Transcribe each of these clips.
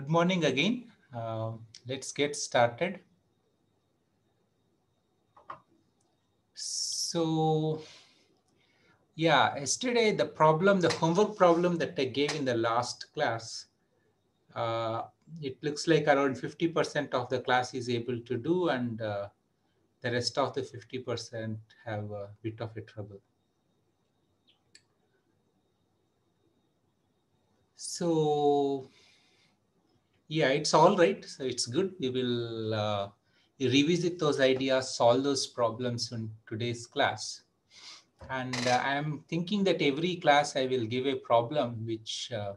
Good morning again. Uh, let's get started. So, yeah, yesterday the problem, the homework problem that I gave in the last class, uh, it looks like around 50% of the class is able to do and uh, the rest of the 50% have a bit of a trouble. So yeah, it's all right. So it's good. We will uh, revisit those ideas, solve those problems in today's class. And uh, I'm thinking that every class I will give a problem which uh,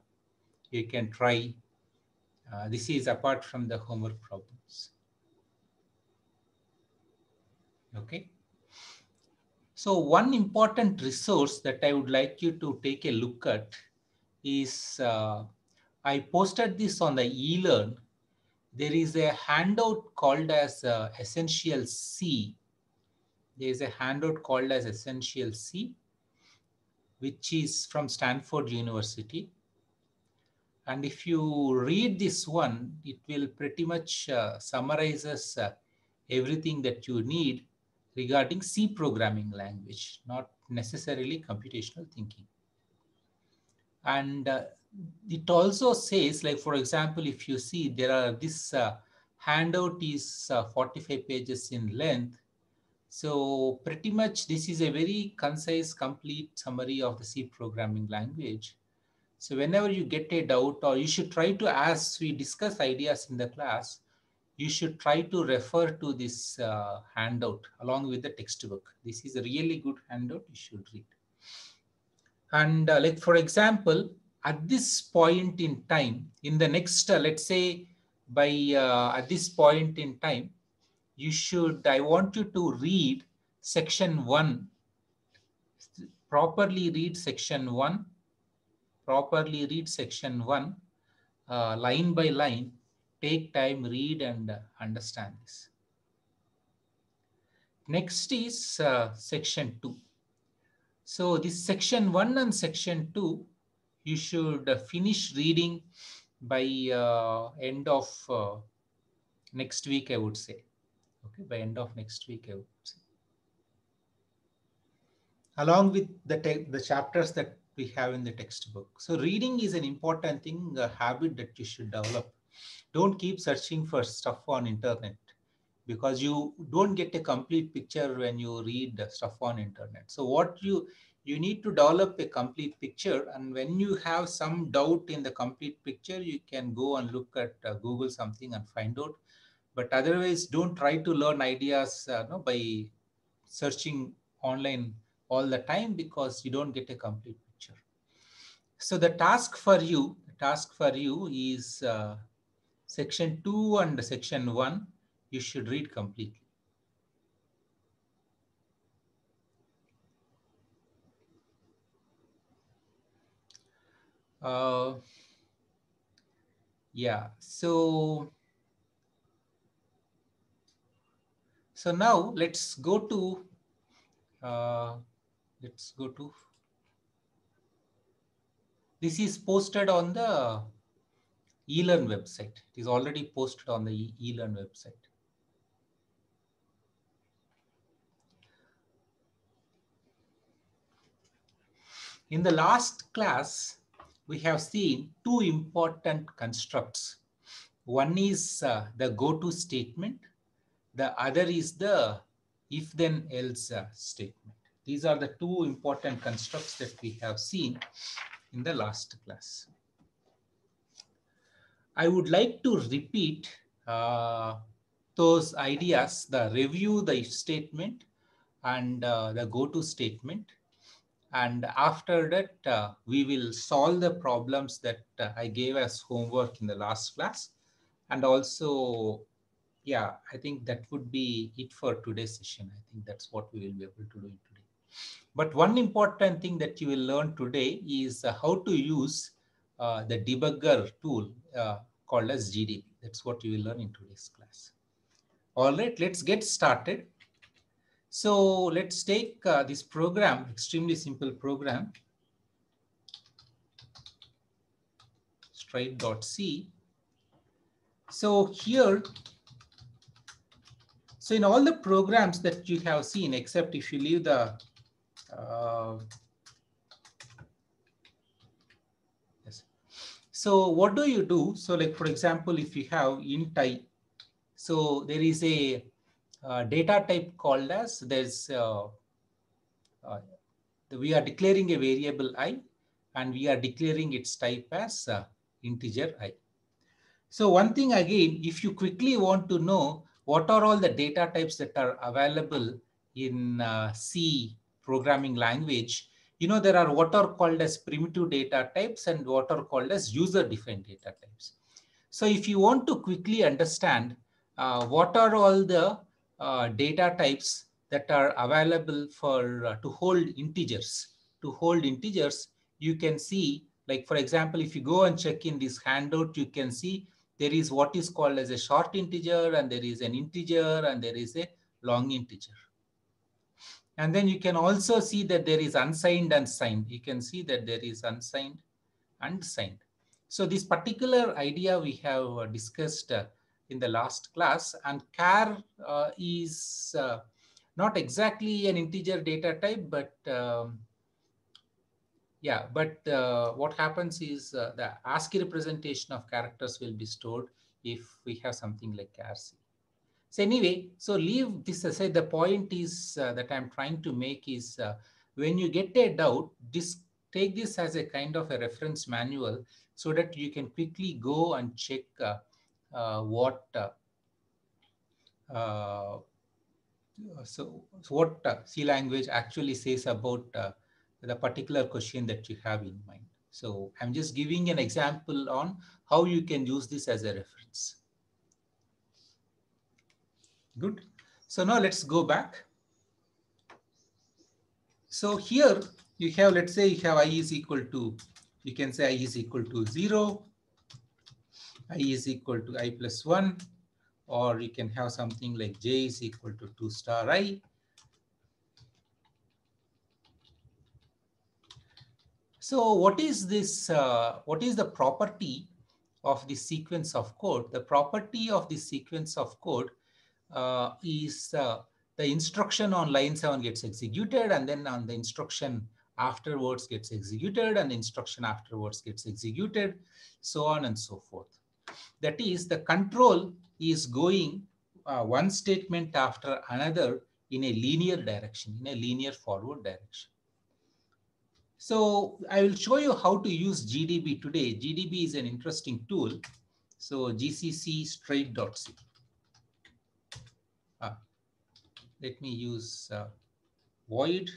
you can try. Uh, this is apart from the homework problems. Okay. So one important resource that I would like you to take a look at is uh, I posted this on the eLearn. There is a handout called as uh, Essential C. There is a handout called as Essential C, which is from Stanford University. And if you read this one, it will pretty much uh, summarizes uh, everything that you need regarding C programming language, not necessarily computational thinking. And uh, it also says, like, for example, if you see there are this uh, handout is uh, 45 pages in length. So pretty much this is a very concise, complete summary of the C programming language. So whenever you get a doubt or you should try to, as we discuss ideas in the class, you should try to refer to this uh, handout along with the textbook. This is a really good handout you should read. And uh, like, for example, at this point in time, in the next, uh, let's say by uh, at this point in time, you should, I want you to read section one, properly read section one, properly read section one, uh, line by line, take time, read and uh, understand this. Next is uh, section two. So this section one and section two, you should finish reading by uh, end of uh, next week, I would say. Okay, by end of next week, I would say. Along with the, the chapters that we have in the textbook. So reading is an important thing, a habit that you should develop. Don't keep searching for stuff on internet because you don't get a complete picture when you read the stuff on internet. So what you you need to develop a complete picture and when you have some doubt in the complete picture you can go and look at uh, google something and find out. But otherwise don't try to learn ideas uh, no, by searching online all the time because you don't get a complete picture. So the task for you the task for you is uh, section 2 and section 1 you should read completely Uh, yeah, so so now let's go to uh, let's go to this is posted on the eLearn website. It is already posted on the eLearn website. In the last class, we have seen two important constructs. One is uh, the go-to statement. The other is the if-then-else uh, statement. These are the two important constructs that we have seen in the last class. I would like to repeat uh, those ideas, the review the if statement and uh, the go-to statement and after that, uh, we will solve the problems that uh, I gave as homework in the last class. And also, yeah, I think that would be it for today's session. I think that's what we will be able to do today. But one important thing that you will learn today is uh, how to use uh, the debugger tool uh, called as GDB. That's what you will learn in today's class. All right, let's get started. So let's take uh, this program, extremely simple program, straight.c. So here, so in all the programs that you have seen, except if you leave the uh, yes. So what do you do? So like, for example, if you have int i, so there is a data type called as there's uh, uh, we are declaring a variable i and we are declaring its type as uh, integer i. So one thing again, if you quickly want to know what are all the data types that are available in uh, C programming language, you know, there are what are called as primitive data types and what are called as user defined data types. So if you want to quickly understand uh, what are all the uh, data types that are available for uh, to hold integers, to hold integers, you can see, like for example, if you go and check in this handout, you can see there is what is called as a short integer and there is an integer and there is a long integer. And then you can also see that there is unsigned and signed. You can see that there is unsigned and signed. So this particular idea we have uh, discussed uh, in the last class and char uh, is uh, not exactly an integer data type, but um, yeah, but uh, what happens is uh, the ASCII representation of characters will be stored if we have something like char. So anyway, so leave this aside. The point is uh, that I'm trying to make is uh, when you get a doubt, this, take this as a kind of a reference manual so that you can quickly go and check Uh, what uh, uh, so, so, what uh, C language actually says about the particular question that you have in mind. So I'm just giving an example on how you can use this as a reference. Good. So now let's go back. So here you have, let's say you have i is equal to, you can say i is equal to 0, i is equal to i plus 1, or you can have something like j is equal to 2 star i. So what is this, uh, what is the property of the sequence of code? The property of the sequence of code uh, is uh, the instruction on line 7 gets executed and then on the instruction afterwards gets executed and instruction afterwards gets executed, so on and so forth. That is the control is going uh, one statement after another in a linear direction, in a linear forward direction. So I will show you how to use GDB today. GDB is an interesting tool. So GCC straight.c. let me use uh, void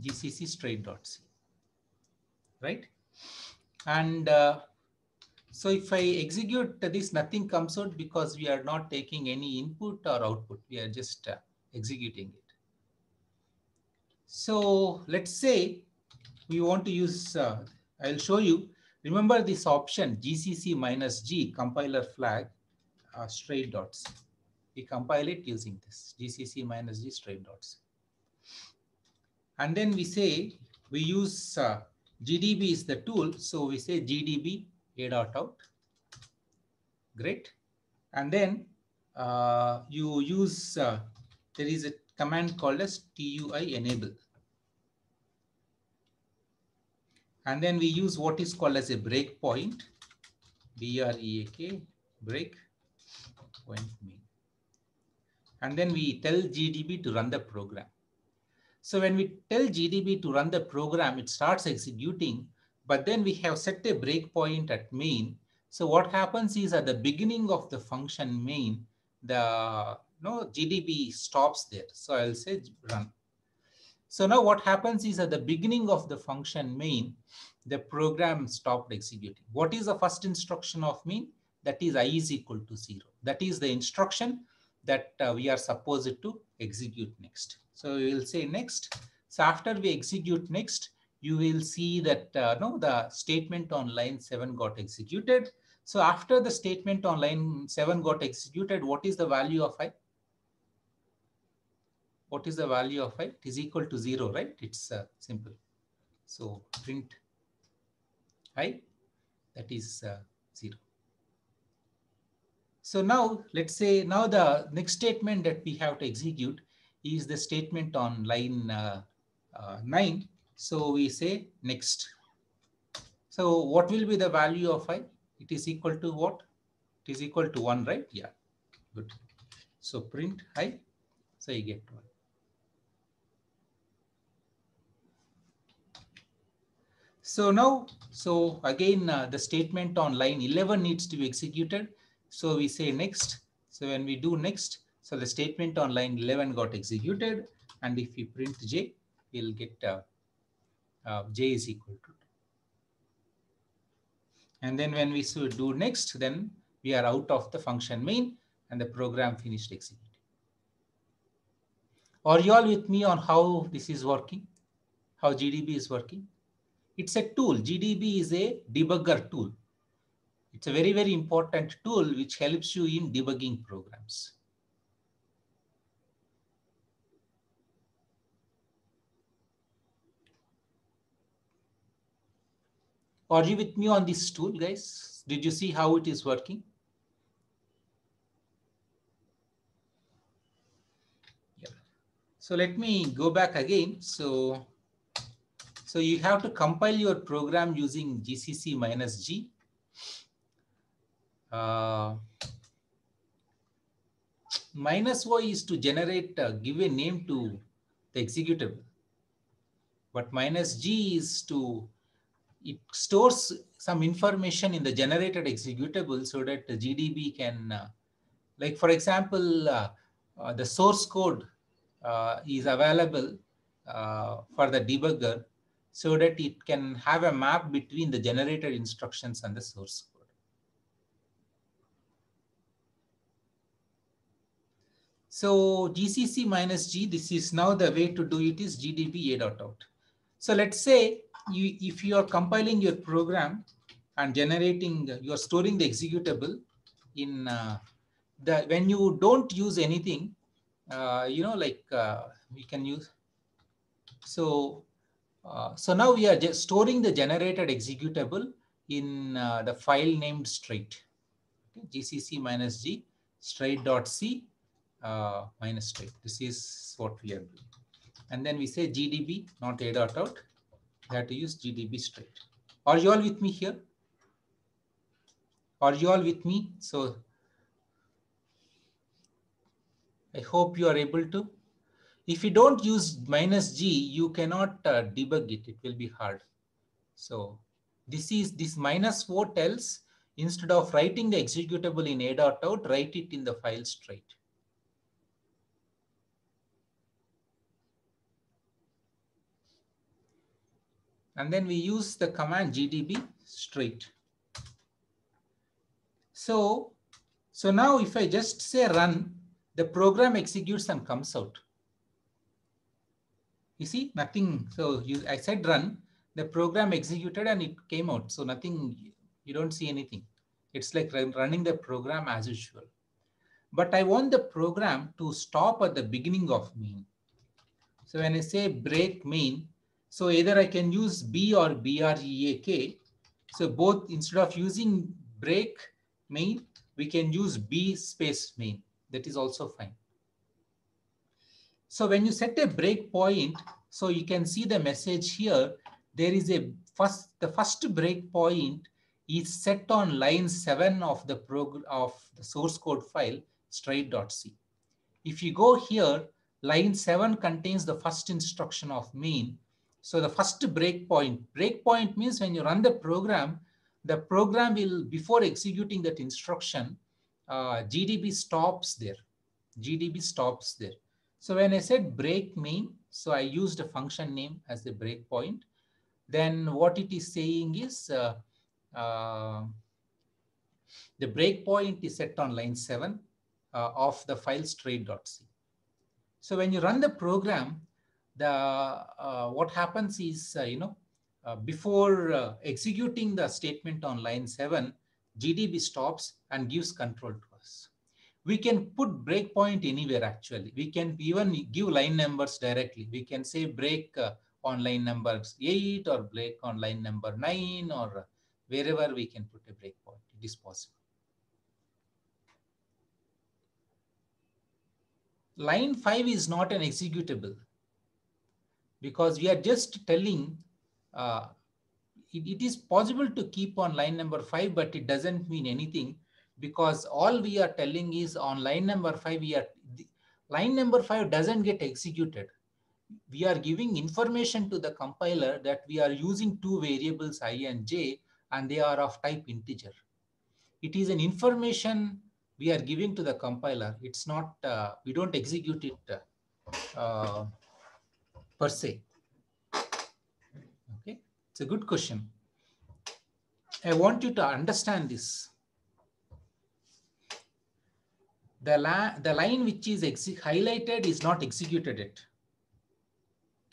gcc straight.c, right? And uh, so if I execute this, nothing comes out because we are not taking any input or output. We are just uh, executing it. So let's say we want to use, uh, I'll show you, remember this option gcc minus g compiler flag uh, straight dots. We compile it using this gcc minus g straight dots. And then we say we use uh, GDB is the tool. So we say GDB a dot out. Great. And then uh, you use, uh, there is a command called as TUI enable. And then we use what is called as a breakpoint, B-R-E-A-K, break point mean. And then we tell GDB to run the program. So when we tell GDB to run the program, it starts executing, but then we have set a breakpoint at main. So what happens is at the beginning of the function main, the no GDB stops there. So I'll say run. So now what happens is at the beginning of the function main, the program stopped executing. What is the first instruction of main? That is i is equal to zero. That is the instruction that uh, we are supposed to execute next. So we will say next. So after we execute next, you will see that uh, no, the statement on line 7 got executed. So after the statement on line 7 got executed, what is the value of i? What is the value of i? It is equal to 0, right? It's uh, simple. So print i, that is uh, 0. So now let's say now the next statement that we have to execute is the statement on line uh, uh, 9. So we say next. So what will be the value of i? It is equal to what? It is equal to 1, right? Yeah, good. So print i, so you get 1. So now, so again, uh, the statement on line 11 needs to be executed. So we say next. So when we do next, so the statement on line 11 got executed. And if we print j, we'll get uh, uh, j is equal to 2. And then when we do next, then we are out of the function main and the program finished executing. Are you all with me on how this is working? How GDB is working? It's a tool. GDB is a debugger tool. It's a very, very important tool which helps you in debugging programs. Are you with me on this tool, guys? Did you see how it is working? Yeah. So let me go back again. So, so you have to compile your program using GCC minus G. Uh, minus Y is to generate, uh, give a name to the executable. But minus G is to it stores some information in the generated executable so that the GDB can, uh, like for example, uh, uh, the source code uh, is available uh, for the debugger so that it can have a map between the generated instructions and the source code. So GCC minus G, this is now the way to do it is GDB a dot out. So let's say you, if you are compiling your program and generating, you are storing the executable in uh, the, when you don't use anything, uh, you know, like uh, we can use. So, uh, so now we are just storing the generated executable in uh, the file named straight. Okay, GCC minus G straight.c uh, minus straight. This is what we are doing. And then we say GDB, not a dot out have to use GDB straight. Are you all with me here? Are you all with me? So I hope you are able to. If you don't use minus G, you cannot uh, debug it. It will be hard. So this is this minus 4 tells instead of writing the executable in a dot out, write it in the file straight. And then we use the command gdb straight. So, so now if I just say run, the program executes and comes out. You see, nothing. So you, I said run, the program executed and it came out. So nothing, you don't see anything. It's like running the program as usual. But I want the program to stop at the beginning of main. So when I say break main, so either I can use B or BREAK. So both instead of using break main, we can use B space main. That is also fine. So when you set a breakpoint, so you can see the message here. There is a first, the first breakpoint is set on line seven of the program of the source code file straight.c. If you go here, line seven contains the first instruction of main so the first breakpoint, breakpoint means when you run the program, the program will, before executing that instruction, uh, GDB stops there. GDB stops there. So when I said break main, so I used a function name as the breakpoint. Then what it is saying is uh, uh, the breakpoint is set on line seven uh, of the file straight.c. So when you run the program, the uh, what happens is, uh, you know, uh, before executing the statement on line 7, GDB stops and gives control to us. We can put breakpoint anywhere actually. We can even give line numbers directly. We can say break on line number 8 or break on line number 9 or wherever we can put a breakpoint. It is possible. Line 5 is not an executable because we are just telling uh, it, it is possible to keep on line number 5, but it doesn't mean anything because all we are telling is on line number 5, we are line number 5 doesn't get executed we are giving information to the compiler that we are using two variables i and j and they are of type integer. It is an information we are giving to the compiler. It's not, uh, we don't execute it uh, per se. Okay, it's a good question. I want you to understand this. The, la the line which is highlighted is not executed yet.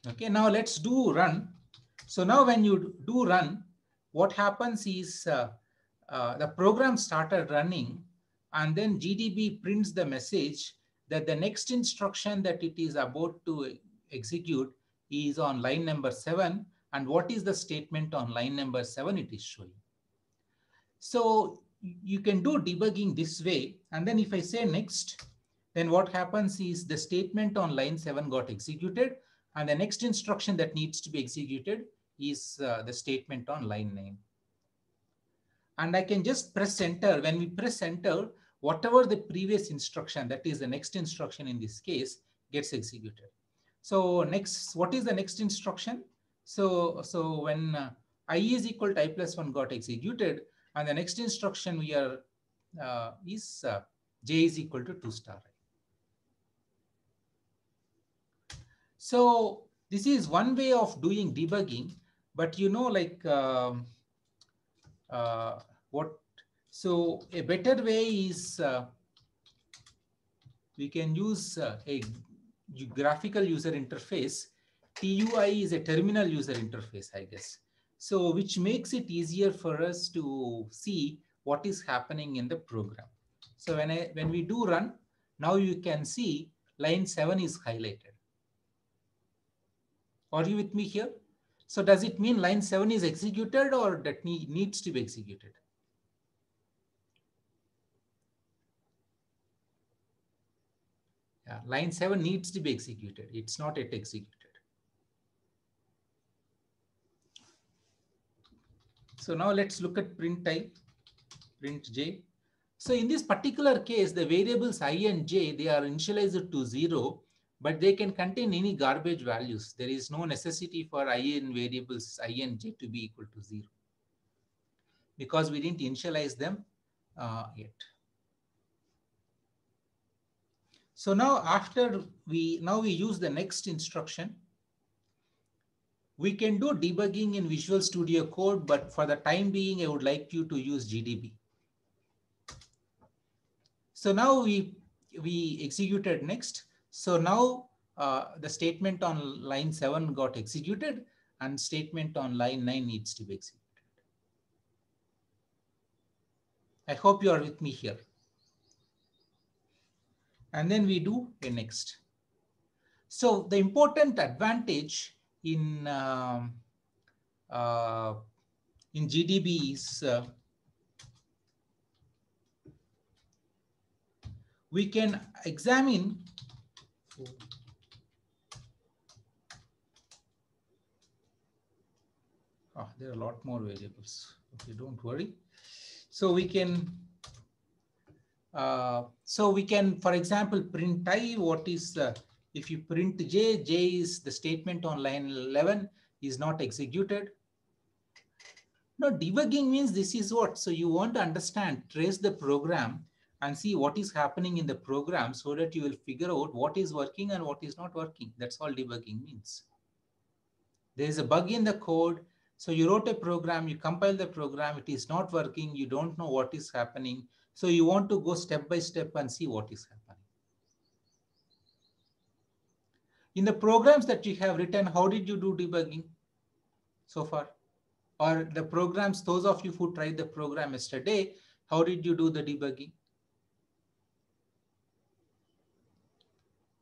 Okay, now let's do run. So now when you do run, what happens is uh, uh, the program started running and then GDB prints the message that the next instruction that it is about to execute is on line number seven. And what is the statement on line number seven it is showing. So you can do debugging this way. And then if I say next, then what happens is the statement on line seven got executed and the next instruction that needs to be executed is uh, the statement on line 9. And I can just press enter. When we press enter, whatever the previous instruction, that is the next instruction in this case, gets executed. So next, what is the next instruction? So, so when uh, i is equal to i plus 1 got executed, and the next instruction we are uh, is uh, j is equal to 2 star i. So this is one way of doing debugging, but you know, like um, uh, what, so a better way is uh, we can use uh, a graphical user interface. TUI is a terminal user interface, I guess. So which makes it easier for us to see what is happening in the program. So when I when we do run, now you can see line 7 is highlighted. Are you with me here? So does it mean line 7 is executed or that need, needs to be executed? Line 7 needs to be executed. It's not yet executed. So now let's look at print type, print j. So in this particular case, the variables i and j, they are initialized to 0 but they can contain any garbage values. There is no necessity for i and variables i and j to be equal to 0 because we didn't initialize them uh, yet. So now after we, now we use the next instruction. We can do debugging in Visual Studio Code, but for the time being, I would like you to use GDB. So now we, we executed next. So now uh, the statement on line 7 got executed and statement on line 9 needs to be executed. I hope you are with me here. And then we do a next. So the important advantage in uh, uh, in GDB is uh, we can examine Oh, there are a lot more variables. Okay, don't worry. So we can, uh, so we can, for example, print i, what is, uh, if you print j, j is the statement on line 11 is not executed. Now debugging means this is what, so you want to understand, trace the program and see what is happening in the program so that you will figure out what is working and what is not working. That's all debugging means. There is a bug in the code. So you wrote a program, you compile the program, it is not working, you don't know what is happening. So you want to go step by step and see what is happening. In the programs that you have written, how did you do debugging so far? Or the programs, those of you who tried the program yesterday, how did you do the debugging?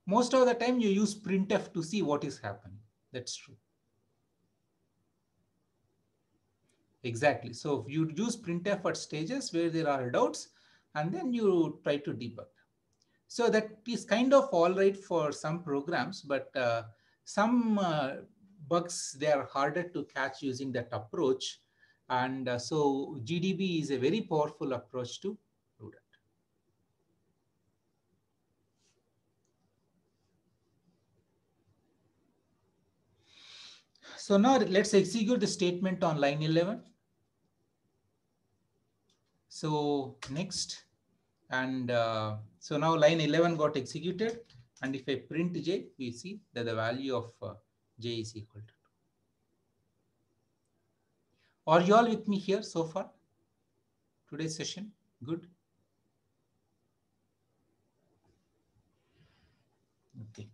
most of the time you use printf to see what is happening. That's true. Exactly. So if you use printf at stages where there are doubts, and then you try to debug. So that is kind of all right for some programs, but uh, some uh, bugs, they are harder to catch using that approach. And uh, so GDB is a very powerful approach to do that. So now let's execute the statement on line 11. So next, and uh, so now line 11 got executed. And if I print j, we see that the value of uh, j is equal to 2. Are you all with me here so far? Today's session, good? Okay.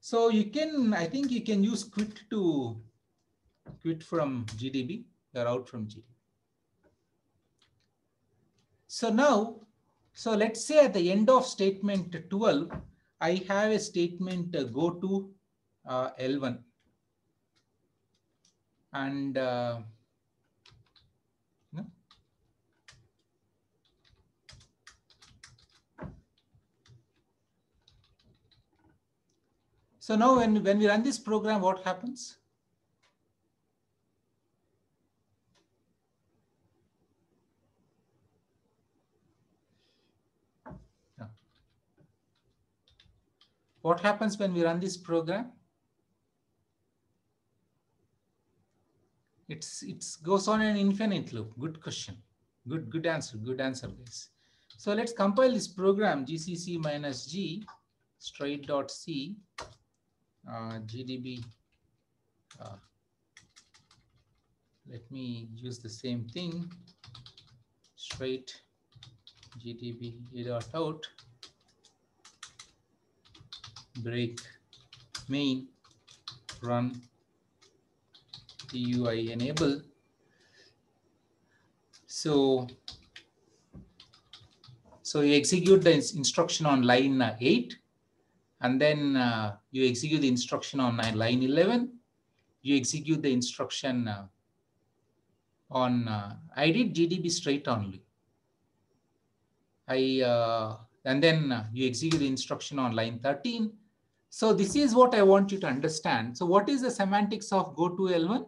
So you can, I think you can use quit to quit from GDB, you're out from GDB. So now, so let's say at the end of statement 12, I have a statement uh, go to uh, L1 and uh, no? So now when, when we run this program, what happens? What happens when we run this program? It's it's goes on an infinite loop. Good question. Good good answer. Good answer, guys. So let's compile this program gcc minus g straight dot c uh, gdb. Uh, let me use the same thing. Straight gdb a dot out break main run TUI enable. So, so you execute the instruction on line uh, 8 and then uh, you execute the instruction on line 11. You execute the instruction uh, on, uh, I did GDB straight only. I, uh, and then uh, you execute the instruction on line 13 so this is what I want you to understand. So what is the semantics of go to L1?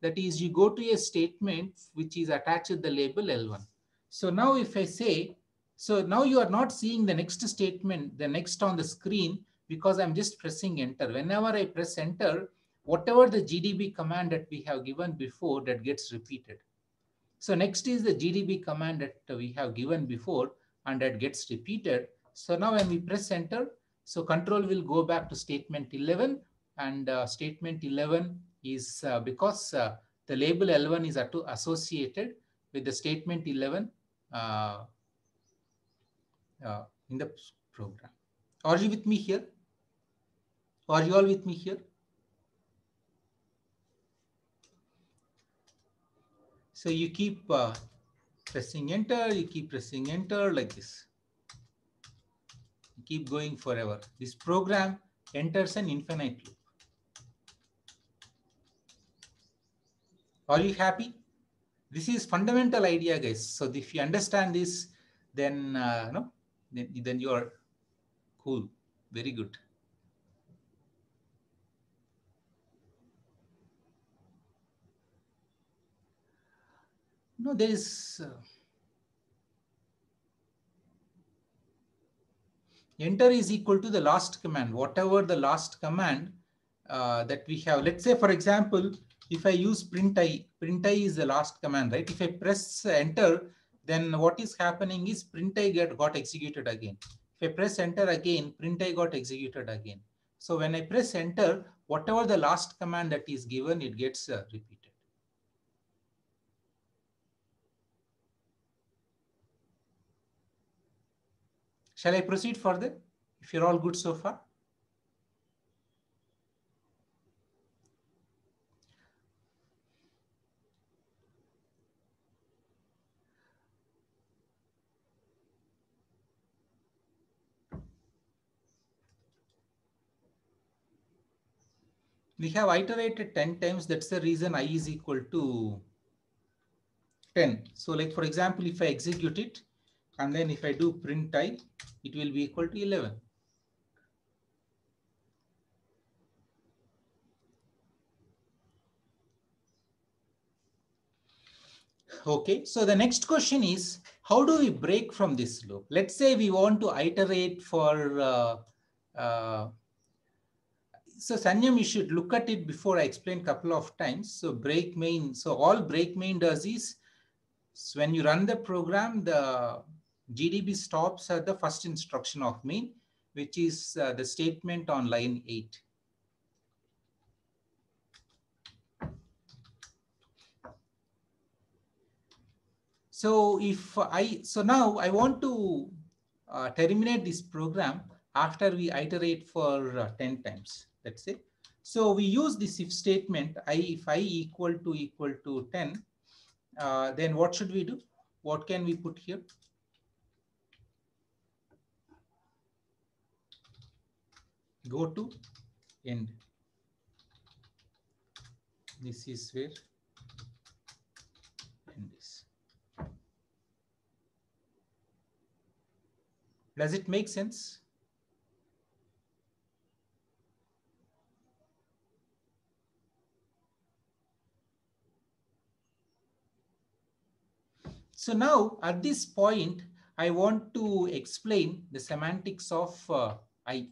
That is you go to a statement which is attached to the label L1. So now if I say, so now you are not seeing the next statement, the next on the screen, because I'm just pressing enter. Whenever I press enter, whatever the GDB command that we have given before that gets repeated. So next is the GDB command that we have given before and that gets repeated. So now when we press enter, so control will go back to statement 11 and uh, statement 11 is uh, because uh, the label L1 is associated with the statement 11 uh, uh, in the program. Are you with me here? Are you all with me here? So you keep uh, pressing enter, you keep pressing enter like this keep going forever. This program enters an infinite loop. Are you happy? This is fundamental idea, guys. So if you understand this, then uh, no, then, then you are cool. Very good. No, there is. Uh, enter is equal to the last command, whatever the last command uh, that we have. Let's say, for example, if I use print i, print i is the last command, right? If I press enter, then what is happening is print i get, got executed again. If I press enter again, print i got executed again. So when I press enter, whatever the last command that is given, it gets uh, repeated. Shall I proceed further? If you're all good so far. We have iterated 10 times. That's the reason i is equal to 10. So like for example, if I execute it and then if I do print i, it will be equal to 11. Okay, so the next question is, how do we break from this loop? Let's say we want to iterate for, uh, uh, so Sanyam, you should look at it before I explain a couple of times. So break main, so all break main does is, so when you run the program, the GDB stops at the first instruction of main, which is uh, the statement on line 8. So if I, so now I want to uh, terminate this program after we iterate for uh, 10 times, let's say. So we use this if statement, I, if i equal to equal to 10, uh, then what should we do? What can we put here? Go to end. This is where end is. Does it make sense? So now at this point, I want to explain the semantics of uh, I,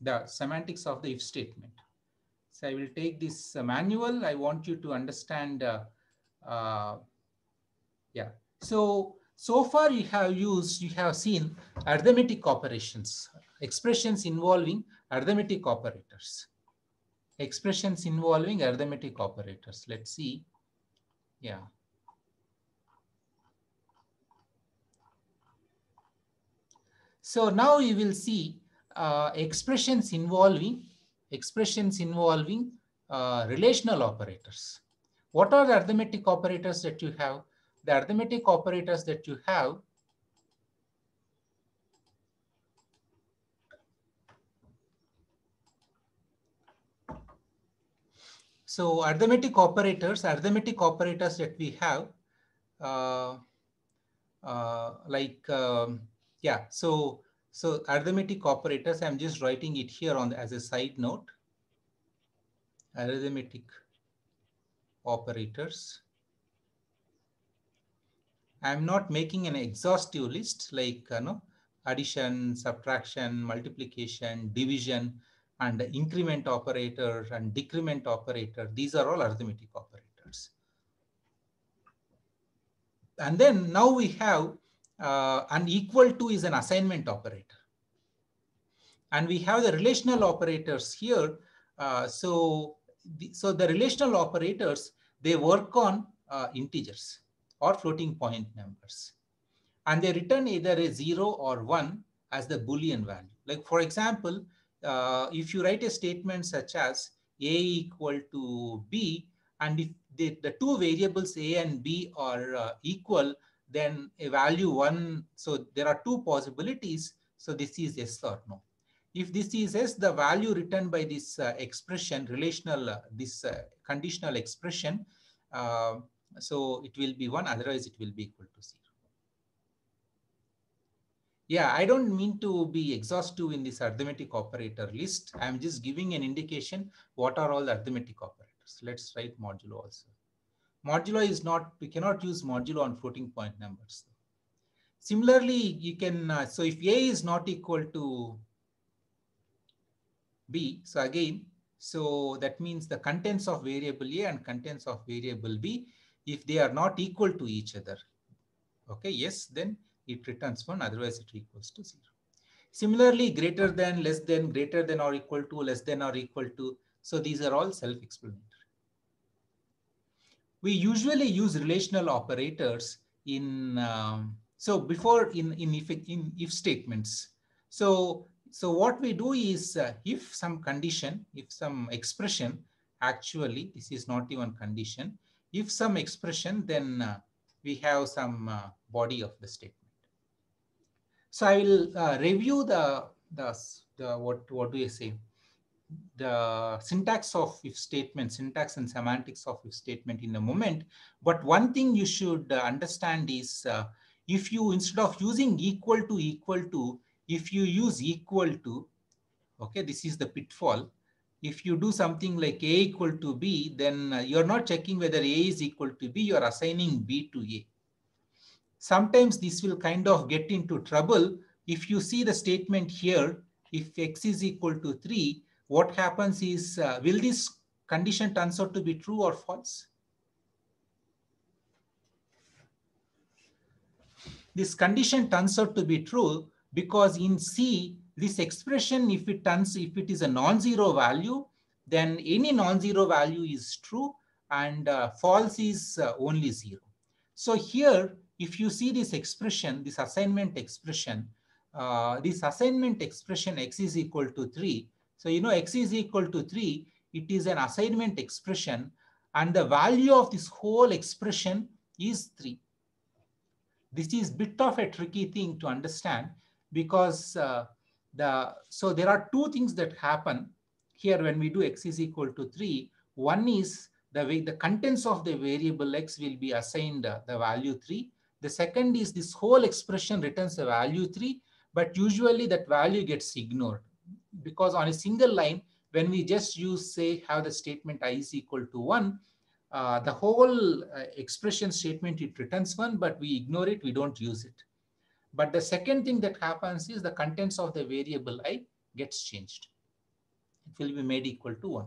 the semantics of the if statement. So I will take this uh, manual. I want you to understand, uh, uh yeah. So so far you have used, you have seen arithmetic operations, expressions involving arithmetic operators. Expressions involving arithmetic operators. Let's see. Yeah. So now you will see uh, expressions involving expressions involving uh, relational operators. What are the arithmetic operators that you have? the arithmetic operators that you have So arithmetic operators, arithmetic operators that we have, uh, uh, like, um, yeah, so, so arithmetic operators, I'm just writing it here on as a side note, arithmetic operators. I'm not making an exhaustive list like you know, addition, subtraction, multiplication, division, and increment operator and decrement operator. These are all arithmetic operators. And then now we have uh, an equal to is an assignment operator. And we have the relational operators here. Uh, so, the, so the relational operators, they work on uh, integers or floating point numbers. And they return either a zero or one as the Boolean value. Like for example, uh, if you write a statement such as a equal to b, and if the, the two variables a and b are uh, equal, then a value one, so there are two possibilities. So this is yes or no. If this is yes, the value written by this uh, expression, relational, uh, this uh, conditional expression, uh, so it will be 1, otherwise it will be equal to 0. Yeah, I don't mean to be exhaustive in this arithmetic operator list. I'm just giving an indication what are all the arithmetic operators. Let's write modulo also. Modulo is not, we cannot use modulo on floating point numbers. Similarly, you can, uh, so if A is not equal to B, so again, so that means the contents of variable A and contents of variable B if they are not equal to each other. Okay, yes, then it returns 1, otherwise it equals to 0. Similarly, greater than, less than, greater than or equal to, less than or equal to. So these are all self-explanatory. We usually use relational operators in, um, so before in, in, if, in if statements. So, so what we do is uh, if some condition, if some expression, actually, this is not even condition, if some expression, then uh, we have some uh, body of the statement. So I will uh, review the, the, the, what, what do you say? The syntax of if statement, syntax and semantics of if statement in a moment. But one thing you should uh, understand is uh, if you, instead of using equal to equal to, if you use equal to, okay, this is the pitfall. If you do something like A equal to B, then uh, you're not checking whether A is equal to B, you're assigning B to A. Sometimes this will kind of get into trouble. If you see the statement here, if X is equal to 3, what happens is, uh, will this condition turns out to be true or false? This condition turns out to be true because in C, this expression, if it turns, if it is a non-zero value, then any non-zero value is true and uh, false is uh, only zero. So here, if you see this expression, this assignment expression, uh, this assignment expression x is equal to 3, so you know x is equal to 3, it is an assignment expression and the value of this whole expression is 3. This is bit of a tricky thing to understand because uh, the so there are two things that happen here when we do x is equal to 3. One is the way the contents of the variable x will be assigned uh, the value 3. The second is this whole expression returns a value 3, but usually that value gets ignored because on a single line, when we just use, say, have the statement i is equal to 1, uh, the whole uh, expression statement, it returns 1, but we ignore it, we don't use it. But the second thing that happens is the contents of the variable i gets changed. It will be made equal to 1.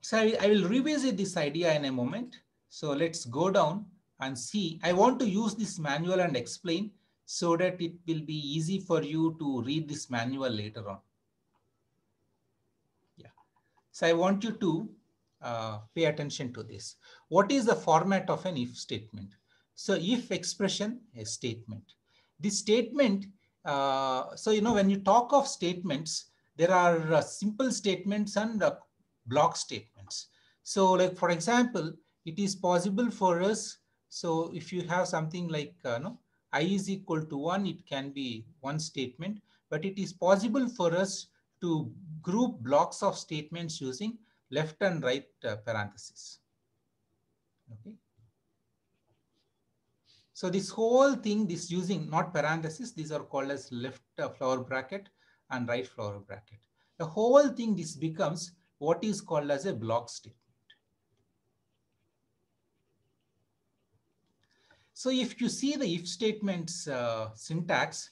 So I, I will revisit this idea in a moment. So let's go down and see. I want to use this manual and explain so that it will be easy for you to read this manual later on. Yeah. So I want you to uh, pay attention to this. What is the format of an if statement? So if expression, a statement. This statement, uh, so you know when you talk of statements, there are uh, simple statements and uh, block statements. So like for example, it is possible for us. So if you have something like, uh, no, i is equal to 1, it can be one statement, but it is possible for us to group blocks of statements using left and right uh, parentheses. Okay. So this whole thing, this using not parentheses, these are called as left uh, flower bracket and right flower bracket. The whole thing, this becomes what is called as a block statement. So if you see the if statements uh, syntax,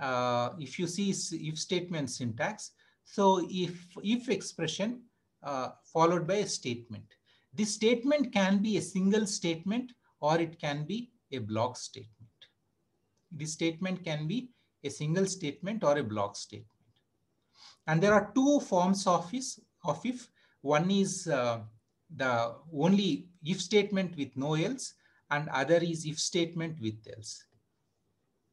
uh, if you see if statement syntax, so if if expression uh, followed by a statement. This statement can be a single statement or it can be a block statement. This statement can be a single statement or a block statement. And there are two forms of, is, of if. One is uh, the only if statement with no else and other is if statement with else.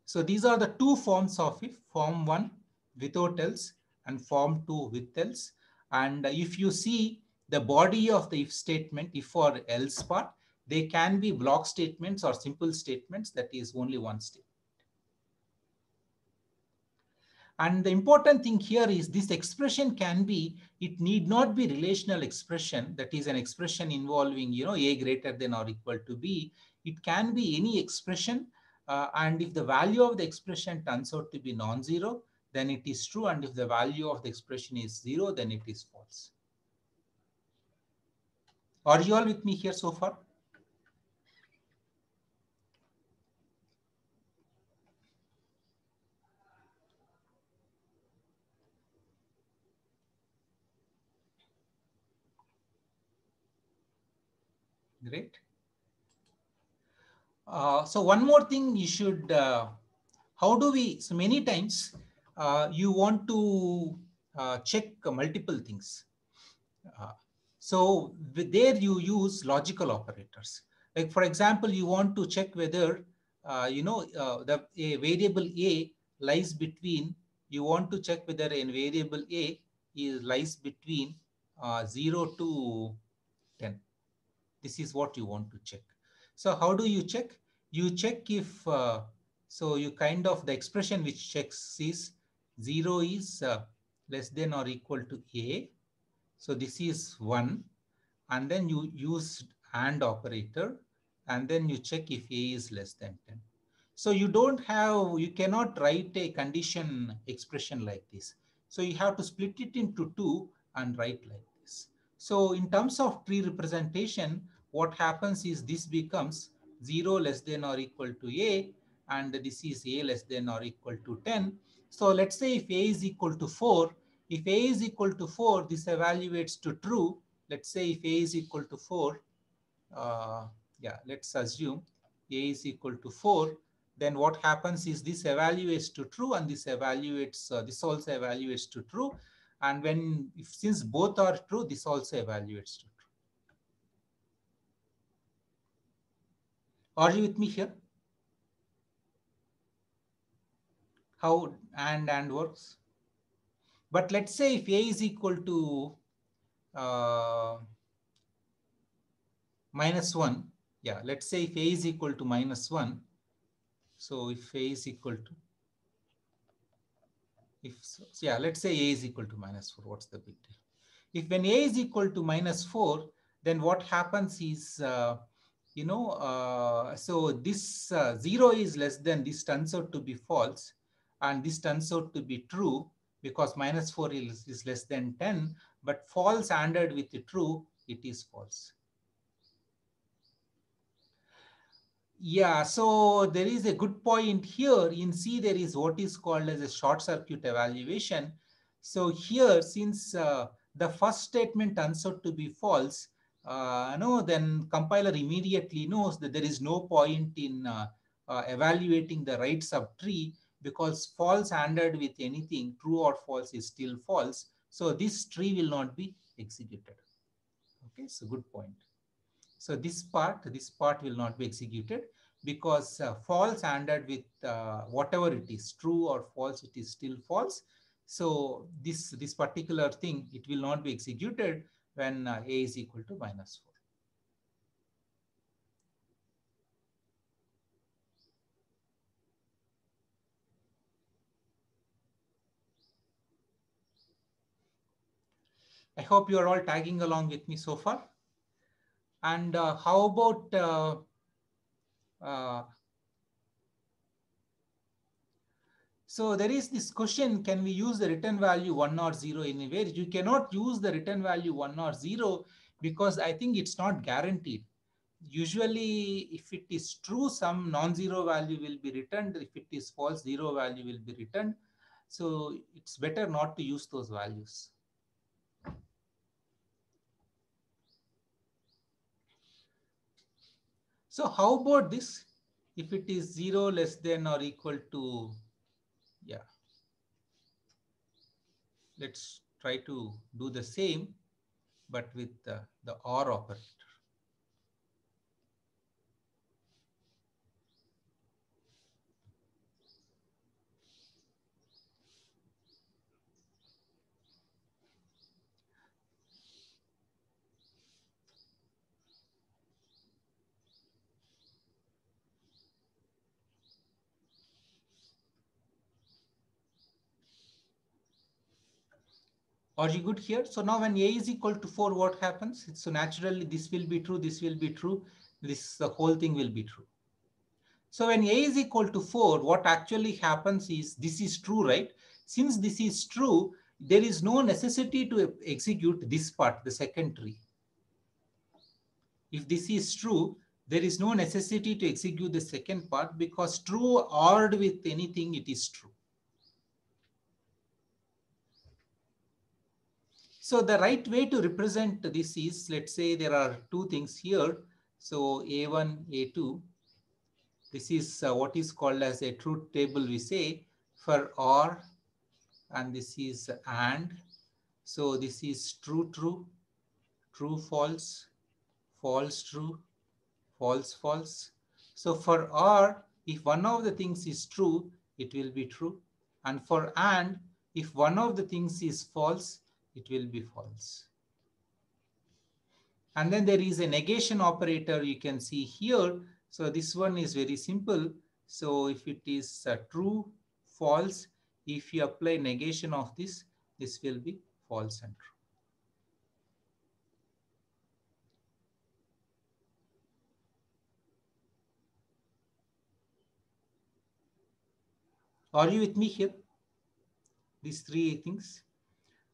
So these are the two forms of if, form 1 without else and form 2 with else. And if you see the body of the if statement, if or else part, they can be block statements or simple statements that is only one statement. And the important thing here is this expression can be, it need not be relational expression, that is an expression involving, you know, A greater than or equal to B. It can be any expression. Uh, and if the value of the expression turns out to be non-zero, then it is true. And if the value of the expression is zero, then it is false. Are you all with me here so far? Great. Uh, so one more thing you should, uh, how do we, so many times uh, you want to uh, check multiple things. Uh, so there you use logical operators. Like for example, you want to check whether, uh, you know, the a variable A lies between, you want to check whether a variable A is lies between 0 to 10. This is what you want to check. So how do you check? You check if, uh, so you kind of, the expression which checks is 0 is uh, less than or equal to A. So this is 1. And then you use AND operator and then you check if A is less than 10. So you don't have, you cannot write a condition expression like this. So you have to split it into two and write like this. So in terms of tree representation, what happens is this becomes 0 less than or equal to A and this is A less than or equal to 10. So let's say if A is equal to 4, if A is equal to 4, this evaluates to true. Let's say if A is equal to 4, uh, yeah, let's assume A is equal to 4, then what happens is this evaluates to true and this evaluates, uh, this also evaluates to true. And when, if, since both are true, this also evaluates to true. Are you with me here? How and and works? But let's say if A is equal to uh, minus 1, yeah, let's say if A is equal to minus 1, so if A is equal to, if, so, yeah, let's say A is equal to minus 4, what's the big deal? If when A is equal to minus 4, then what happens is, uh, you know, uh, so this uh, 0 is less than, this turns out to be false, and this turns out to be true because minus 4 is, is less than 10, but false ANDed with the true, it is false. Yeah, so there is a good point here. In C, there is what is called as a short circuit evaluation. So here, since uh, the first statement turns out to be false, uh, no, then compiler immediately knows that there is no point in uh, uh evaluating the right subtree because false ANDed with anything, true or false is still false. So this tree will not be executed. Okay, so good point. So this part, this part will not be executed because uh, false ANDed with uh, whatever it is, true or false, it is still false. So this, this particular thing, it will not be executed when uh, A is equal to minus 4. I hope you are all tagging along with me so far. And uh, how about uh, uh, so there is this question, can we use the return value 1 or 0 anywhere? You cannot use the return value 1 or 0 because I think it's not guaranteed. Usually, if it is true, some non-zero value will be returned. If it is false, zero value will be returned. So it's better not to use those values. So how about this? If it is 0 less than or equal to, yeah. Let's try to do the same, but with uh, the, the OR operator. Are you good here? So now when A is equal to 4, what happens? So naturally, this will be true, this will be true, this the whole thing will be true. So when A is equal to 4, what actually happens is this is true, right? Since this is true, there is no necessity to execute this part, the second tree. If this is true, there is no necessity to execute the second part because true ORed with anything, it is true. So the right way to represent this is, let's say there are two things here. So A1, A2, this is uh, what is called as a truth table we say for OR and this is AND. So this is true, true, true, false, false, true, false, false. So for OR, if one of the things is true, it will be true. And for AND, if one of the things is false, it will be false. And then there is a negation operator you can see here. So this one is very simple. So if it is uh, true, false, If you apply negation of this, this will be false and true. Are you with me here? These three things.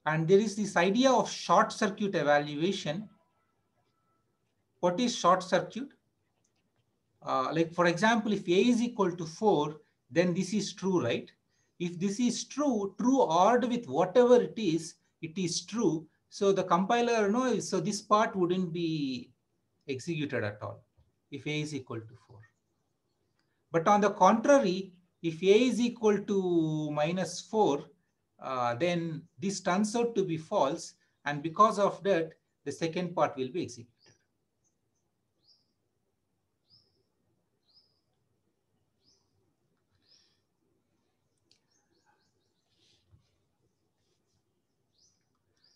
And there is this idea of short circuit evaluation. What is short circuit? Uh, like for example, if A is equal to 4, then this is true, right? If this is true, true ORed with whatever it is, it is true. So the compiler, no, so this part wouldn't be executed at all if A is equal to 4. But on the contrary, if A is equal to minus 4, uh, then this turns out to be false. And because of that, the second part will be executed.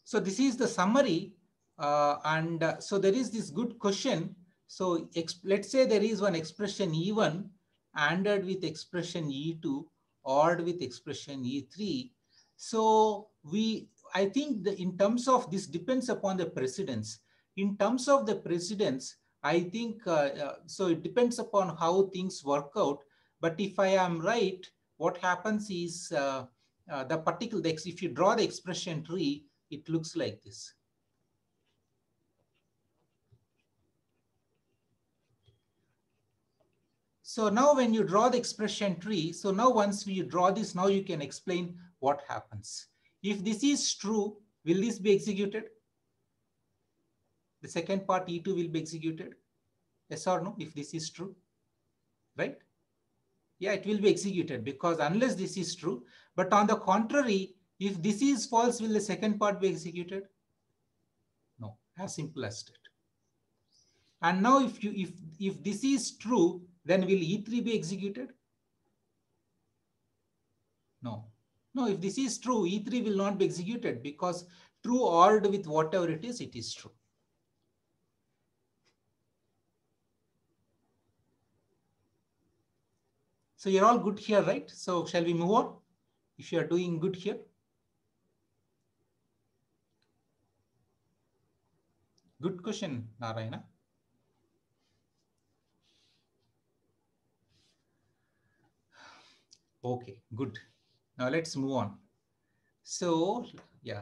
So this is the summary. Uh, and uh, so there is this good question. So let's say there is one expression E1 ANDed with expression E2 ORed with expression E3. So we, I think the, in terms of this depends upon the precedence. In terms of the precedence, I think, uh, uh, so it depends upon how things work out. But if I am right, what happens is uh, uh the particular, if you draw the expression tree, it looks like this. So now when you draw the expression tree, so now once you draw this, now you can explain what happens. If this is true, will this be executed? The second part E2 will be executed. Yes or no, if this is true, right? Yeah, it will be executed because unless this is true, but on the contrary, if this is false, will the second part be executed? No, as simple as that. And now if you if if this is true, then will E3 be executed? No. No, if this is true, E3 will not be executed because true ORed with whatever it is, it is true. So you're all good here, right? So shall we move on? If you are doing good here. Good question, Narayana. Okay, good. Now let's move on. So, yeah.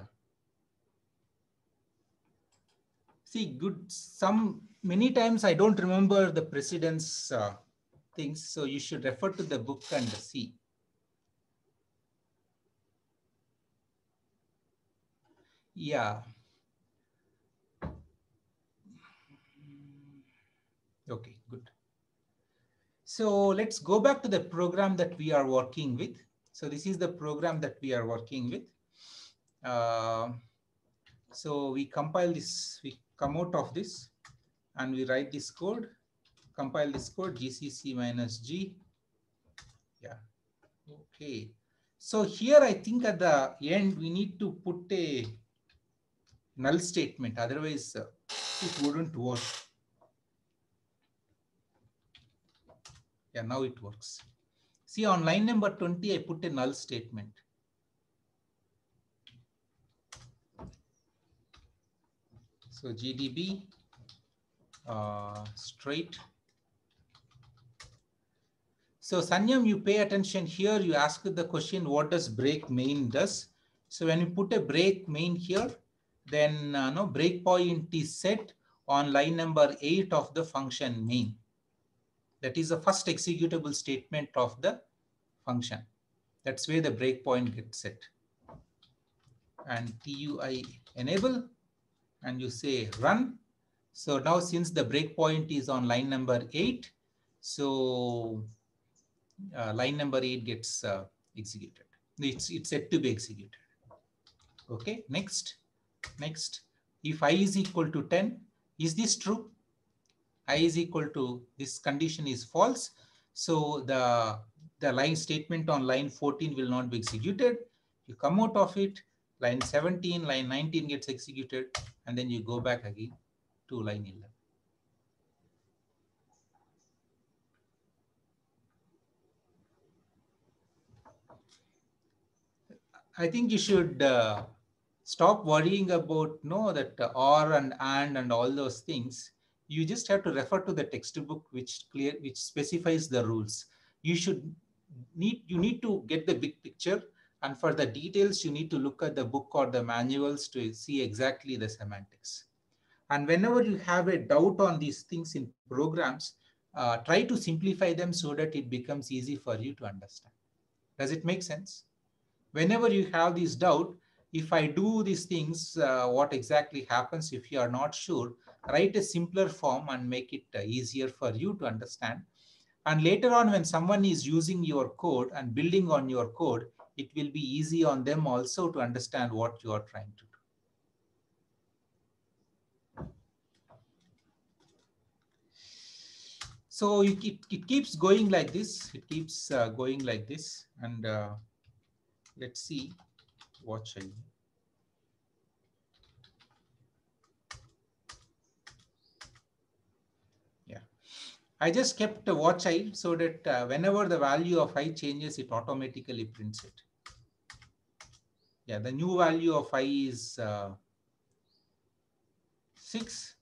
See, good. Some many times I don't remember the precedence uh, things, so you should refer to the book and see. Yeah. Okay, good. So let's go back to the program that we are working with. So this is the program that we are working with. Uh, so we compile this, we come out of this and we write this code, compile this code gcc minus g. Yeah, okay. So here I think at the end we need to put a null statement, otherwise uh, it wouldn't work. Yeah, now it works. See on line number 20, I put a null statement. So GDB uh, straight. So Sanyam, you pay attention here. You ask the question, what does break main does? So when you put a break main here, then uh, no breakpoint is set on line number eight of the function main. That is the first executable statement of the function. That's where the breakpoint gets set. And TUI enable and you say run. So now since the breakpoint is on line number eight, so uh, line number eight gets uh, executed. It's, it's set to be executed. Okay, next, next. If i is equal to 10, is this true? i is equal to this condition is false. So the, the line statement on line 14 will not be executed. You come out of it, line 17, line 19 gets executed, and then you go back again to line 11. I think you should uh, stop worrying about no that uh, or and and and all those things. You just have to refer to the textbook which clear which specifies the rules. You should need you need to get the big picture and for the details you need to look at the book or the manuals to see exactly the semantics. And whenever you have a doubt on these things in programs, uh, try to simplify them so that it becomes easy for you to understand. Does it make sense? Whenever you have this doubt, if I do these things, uh, what exactly happens if you are not sure, write a simpler form and make it uh, easier for you to understand. And later on, when someone is using your code and building on your code, it will be easy on them also to understand what you are trying to do. So it, it, keeps going like this. It keeps uh, going like this. And uh, let's see what shall Yeah. I just kept a watch i so that uh, whenever the value of i changes, it automatically prints it. Yeah, the new value of i is uh, 6,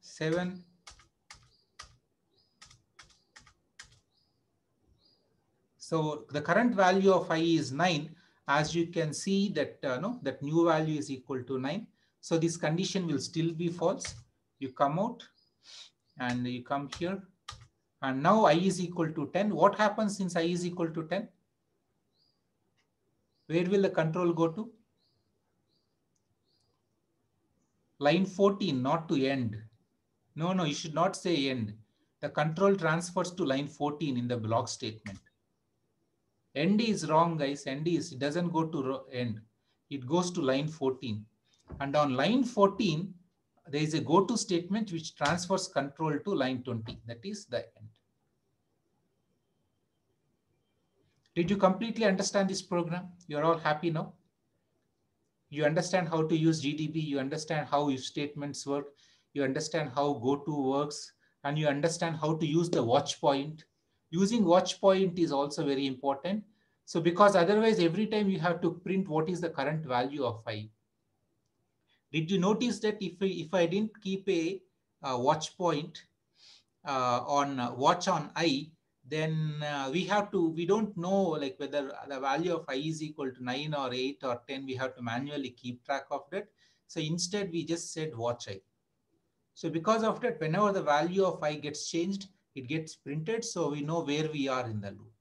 7, So the current value of i is 9. As you can see that uh, no, that new value is equal to 9. So this condition will still be false. You come out and you come here. And now i is equal to 10. What happens since i is equal to 10? Where will the control go to? Line 14, not to end. No, no, you should not say end. The control transfers to line 14 in the block statement. End is wrong, guys. End is, it doesn't go to end. It goes to line 14. And on line 14, there is a go to statement which transfers control to line 20. That is the end. Did you completely understand this program? You're all happy now? You understand how to use GDB. You understand how if statements work. You understand how goto works. And you understand how to use the watch point Using watch point is also very important. So because otherwise every time you have to print what is the current value of i. Did you notice that if I, if I didn't keep a, a watch point uh, on uh, watch on i, then uh, we have to, we don't know like whether the value of i is equal to 9 or 8 or 10, we have to manually keep track of that. So instead we just said watch i. So because of that, whenever the value of i gets changed, it gets printed so we know where we are in the loop.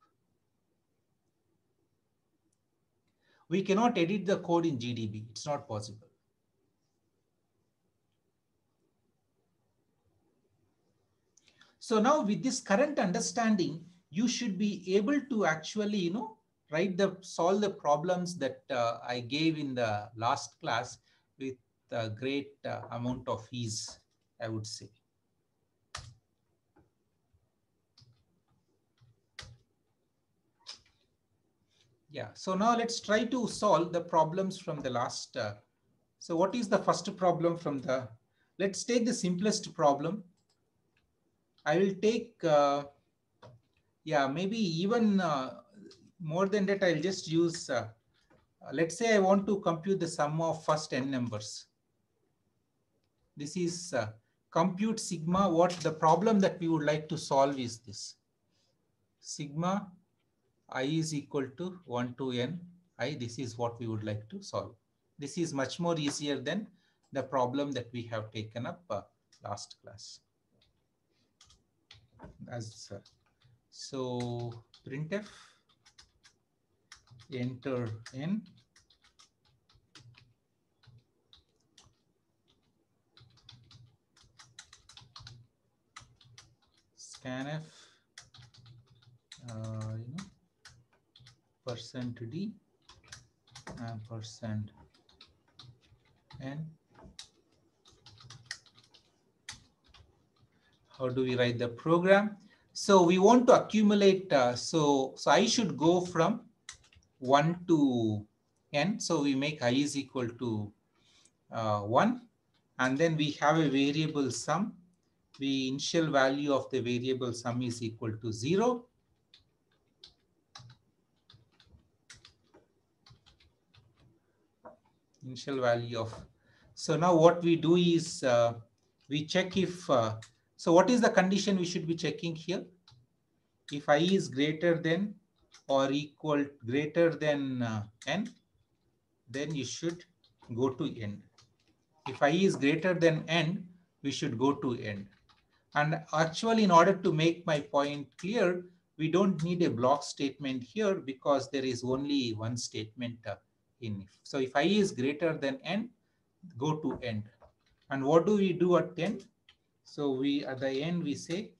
We cannot edit the code in GDB. It's not possible. So now with this current understanding, you should be able to actually, you know, write the solve the problems that uh, I gave in the last class with a great uh, amount of ease, I would say. Yeah, so now let's try to solve the problems from the last. Uh, so what is the first problem from the, let's take the simplest problem. I will take, uh, yeah, maybe even uh, more than that, I'll just use, uh, let's say I want to compute the sum of first n numbers. This is uh, compute sigma. What the problem that we would like to solve is this. Sigma i is equal to 1 to n i. This is what we would like to solve. This is much more easier than the problem that we have taken up uh, last class. As so printf enter n scanf uh, you know percent d and percent n. How do we write the program? So we want to accumulate. Uh, so, so I should go from 1 to n. So we make i is equal to uh, 1. And then we have a variable sum. The initial value of the variable sum is equal to 0. initial value of. So now what we do is uh, we check if, uh, so what is the condition we should be checking here? If i is greater than or equal greater than uh, n, then you should go to end. If i is greater than n, we should go to end. And actually, in order to make my point clear, we don't need a block statement here because there is only one statement uh, in. So if i is greater than n, go to end. And what do we do at end? So we at the end we say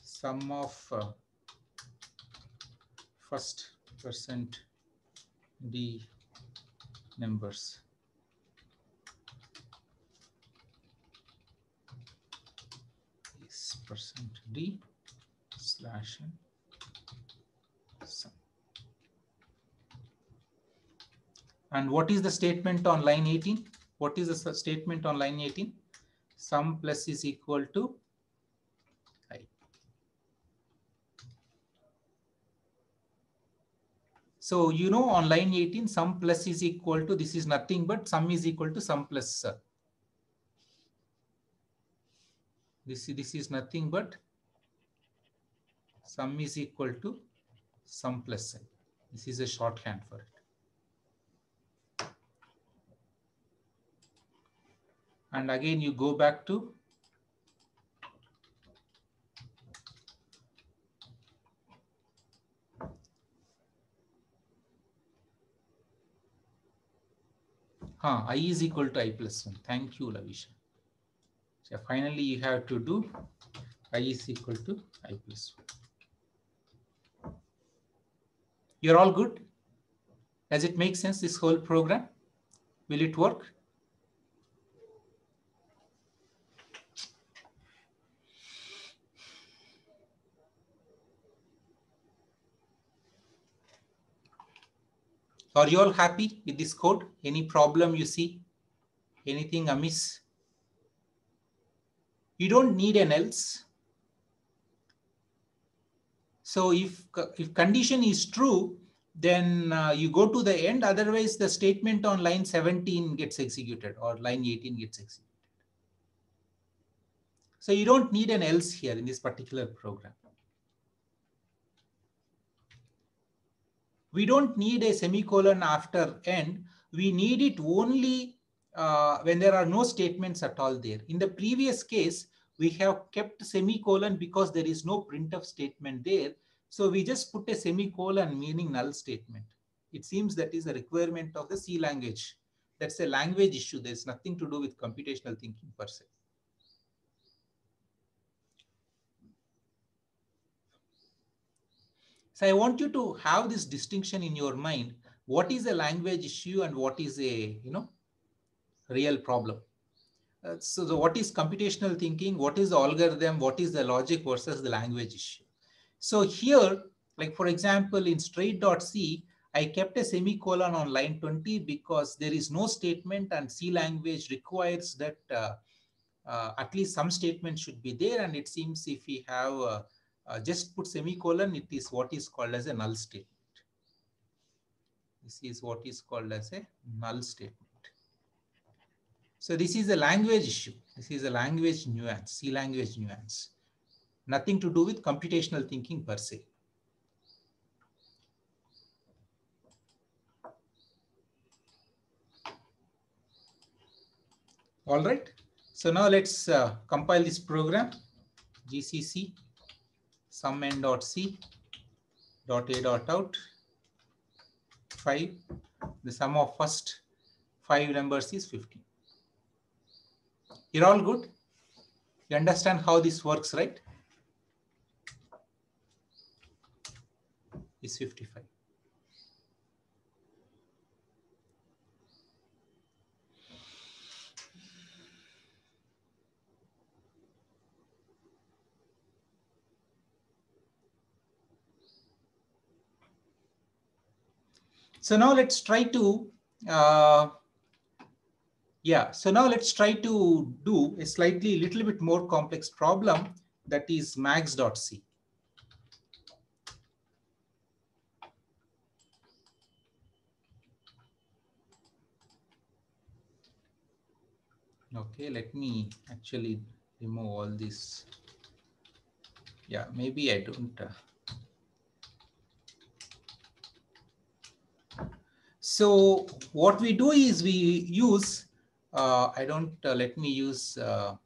sum of uh, first percent d numbers is percent d slash sum. And what is the statement on line 18? What is the statement on line 18? Sum plus is equal to i. So you know on line 18, sum plus is equal to, this is nothing but sum is equal to sum plus. This, this is nothing but sum is equal to sum plus. This is a shorthand for it. And again you go back to huh, i is equal to i plus 1 thank you lavisha. So finally you have to do i is equal to i plus 1 you're all good? Does it make sense this whole program? Will it work Are you all happy with this code? Any problem you see? Anything amiss? You don't need an else. So if, if condition is true, then uh, you go to the end. Otherwise, the statement on line 17 gets executed or line 18 gets executed. So you don't need an else here in this particular program. We don't need a semicolon after end. We need it only uh, when there are no statements at all there. In the previous case, we have kept semicolon because there is no printf statement there. So we just put a semicolon meaning null statement. It seems that is a requirement of the C language. That's a language issue. There's nothing to do with computational thinking per se. So I want you to have this distinction in your mind. What is a language issue and what is a, you know, real problem? Uh, so the, what is computational thinking? What is the algorithm? What is the logic versus the language issue? So here, like for example, in straight.c, I kept a semicolon on line 20 because there is no statement and C language requires that uh, uh, at least some statement should be there. And it seems if we have uh, just put semicolon, it is what is called as a null statement. This is what is called as a null statement. So this is a language issue. This is a language nuance, C language nuance. Nothing to do with computational thinking per se. All right. So now let's uh, compile this program, GCC sum n dot c dot a dot out. 5 the sum of first five numbers is 50 you're all good? You understand how this works right? Is 55 So now let's try to, uh, yeah, so now let's try to do a slightly little bit more complex problem that is max.c. Okay, let me actually remove all this. Yeah, maybe I don't. Uh, So what we do is we use, uh, I don't, uh, let me use uh,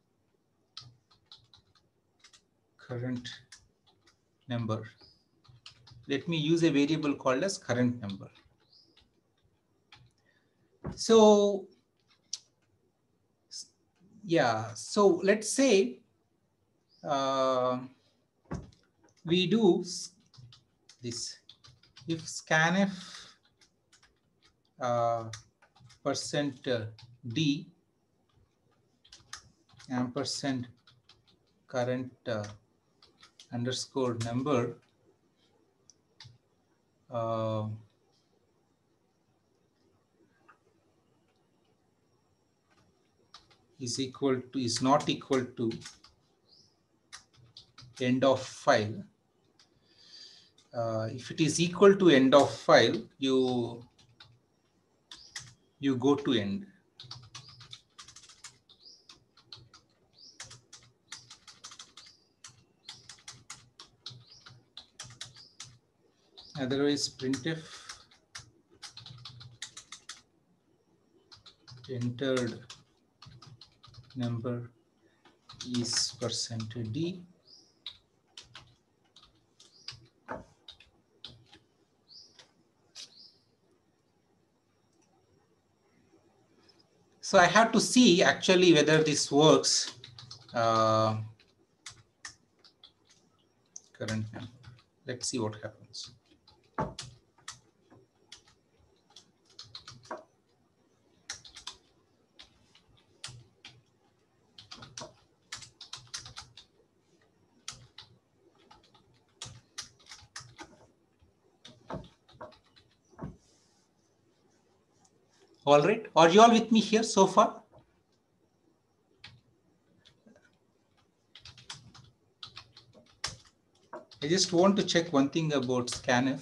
current number. Let me use a variable called as current number. So yeah, so let's say uh, we do this. If scanf percent uh, d ampersand current uh, underscore number uh, is equal to is not equal to end of file. Uh, if it is equal to end of file, you you go to end. Otherwise, printf entered. Number is percent d So I have to see actually whether this works. Uh, current. Let's see what happens. All right. Are you all with me here so far? I just want to check one thing about scanf.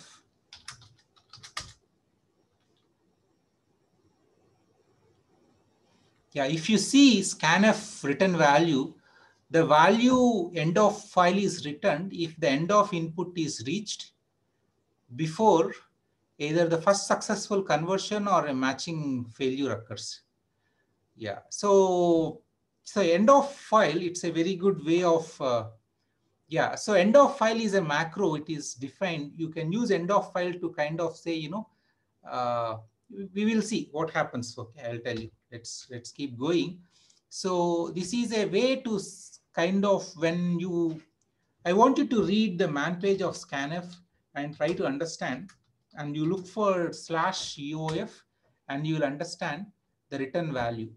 Yeah, if you see scanf written value, the value end of file is returned if the end of input is reached before either the first successful conversion or a matching failure occurs. Yeah, so so end of file, it's a very good way of, uh, yeah, so end of file is a macro, it is defined. You can use end of file to kind of say, you know, uh, we will see what happens. Okay, I'll tell you. Let's let's keep going. So this is a way to kind of when you, I want you to read the man page of scanf and try to understand and you look for slash EOF and you will understand the return value.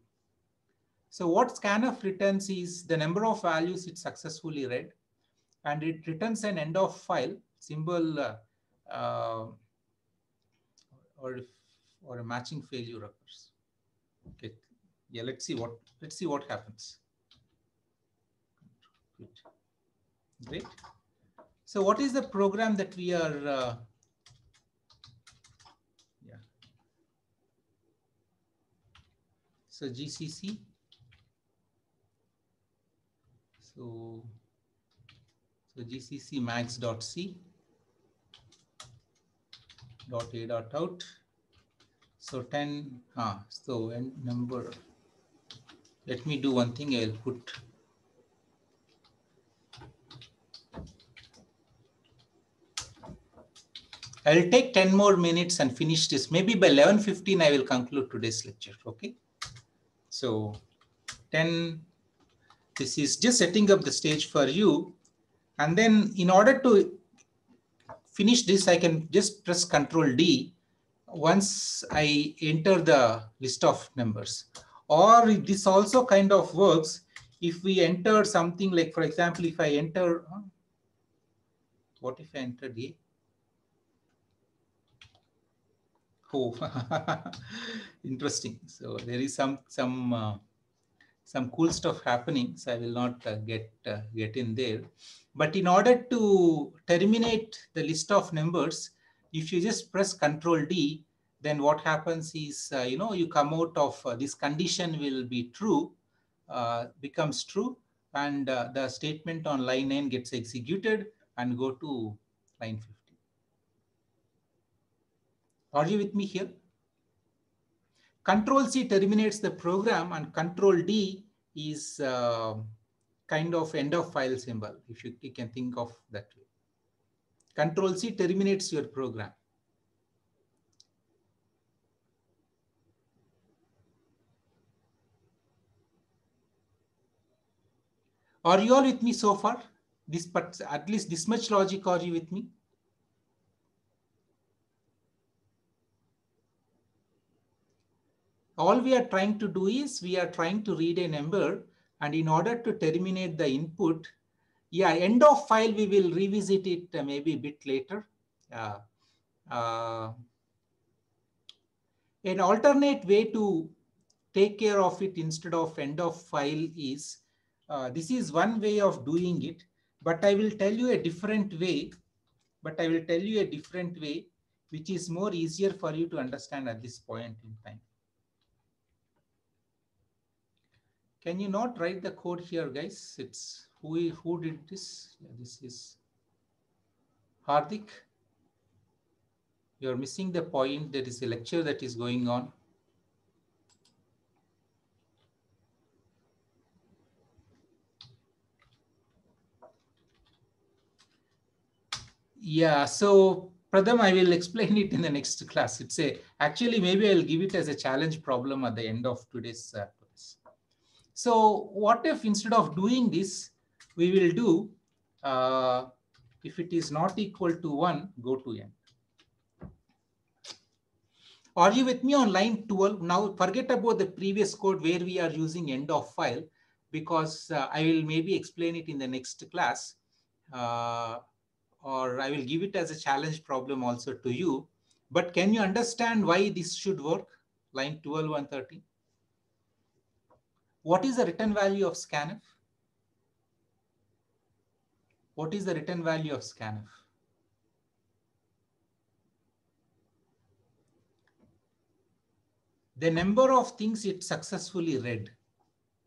So what scanf returns is the number of values it successfully read and it returns an end of file symbol uh, uh, or if, or a matching failure occurs. Okay, yeah, let's see what let's see what happens. Great. Great. So what is the program that we are uh, So GCC. So, so GCC max.c dot a dot out. So 10, ah, so and number, let me do one thing, I'll put I'll take 10 more minutes and finish this. Maybe by 11.15, I will conclude today's lecture, okay? So 10, this is just setting up the stage for you. And then in order to finish this, I can just press Control D once I enter the list of numbers. Or this also kind of works if we enter something like, for example, if I enter, what if I entered A? Oh, interesting. So there is some some uh, some cool stuff happening. So I will not uh, get uh, get in there. But in order to terminate the list of numbers, if you just press Control D, then what happens is uh, you know you come out of uh, this condition will be true, uh, becomes true and the statement on line 9 gets executed and go to line 50. Are you with me here? Control C terminates the program and Control D is uh, kind of end of file symbol, if you, you can think of that way. Control C terminates your program. Are you all with me so far? This, but at least this much logic, are you with me? All we are trying to do is we are trying to read a number and in order to terminate the input, yeah, end of file, we will revisit it uh, maybe a bit later. Uh, uh, an alternate way to take care of it instead of end of file is uh, this is one way of doing it, but I will tell you a different way. But I will tell you a different way, which is more easier for you to understand at this point in time. Can you not write the code here, guys? It's who, who did this? Yeah, this is Hardik. You're missing the point. There is a lecture that is going on. Yeah, so Pradham, I will explain it in the next class. It's a actually maybe I'll give it as a challenge problem at the end of today's uh. So what if instead of doing this, we will do uh, if it is not equal to one, go to end. Are you with me on line 12? Now forget about the previous code where we are using end of file because uh, I will maybe explain it in the next class. Uh, or I will give it as a challenge problem also to you. But can you understand why this should work? Line 12 and 13. What is the return value of scanf? What is the return value of scanf? The number of things it successfully read.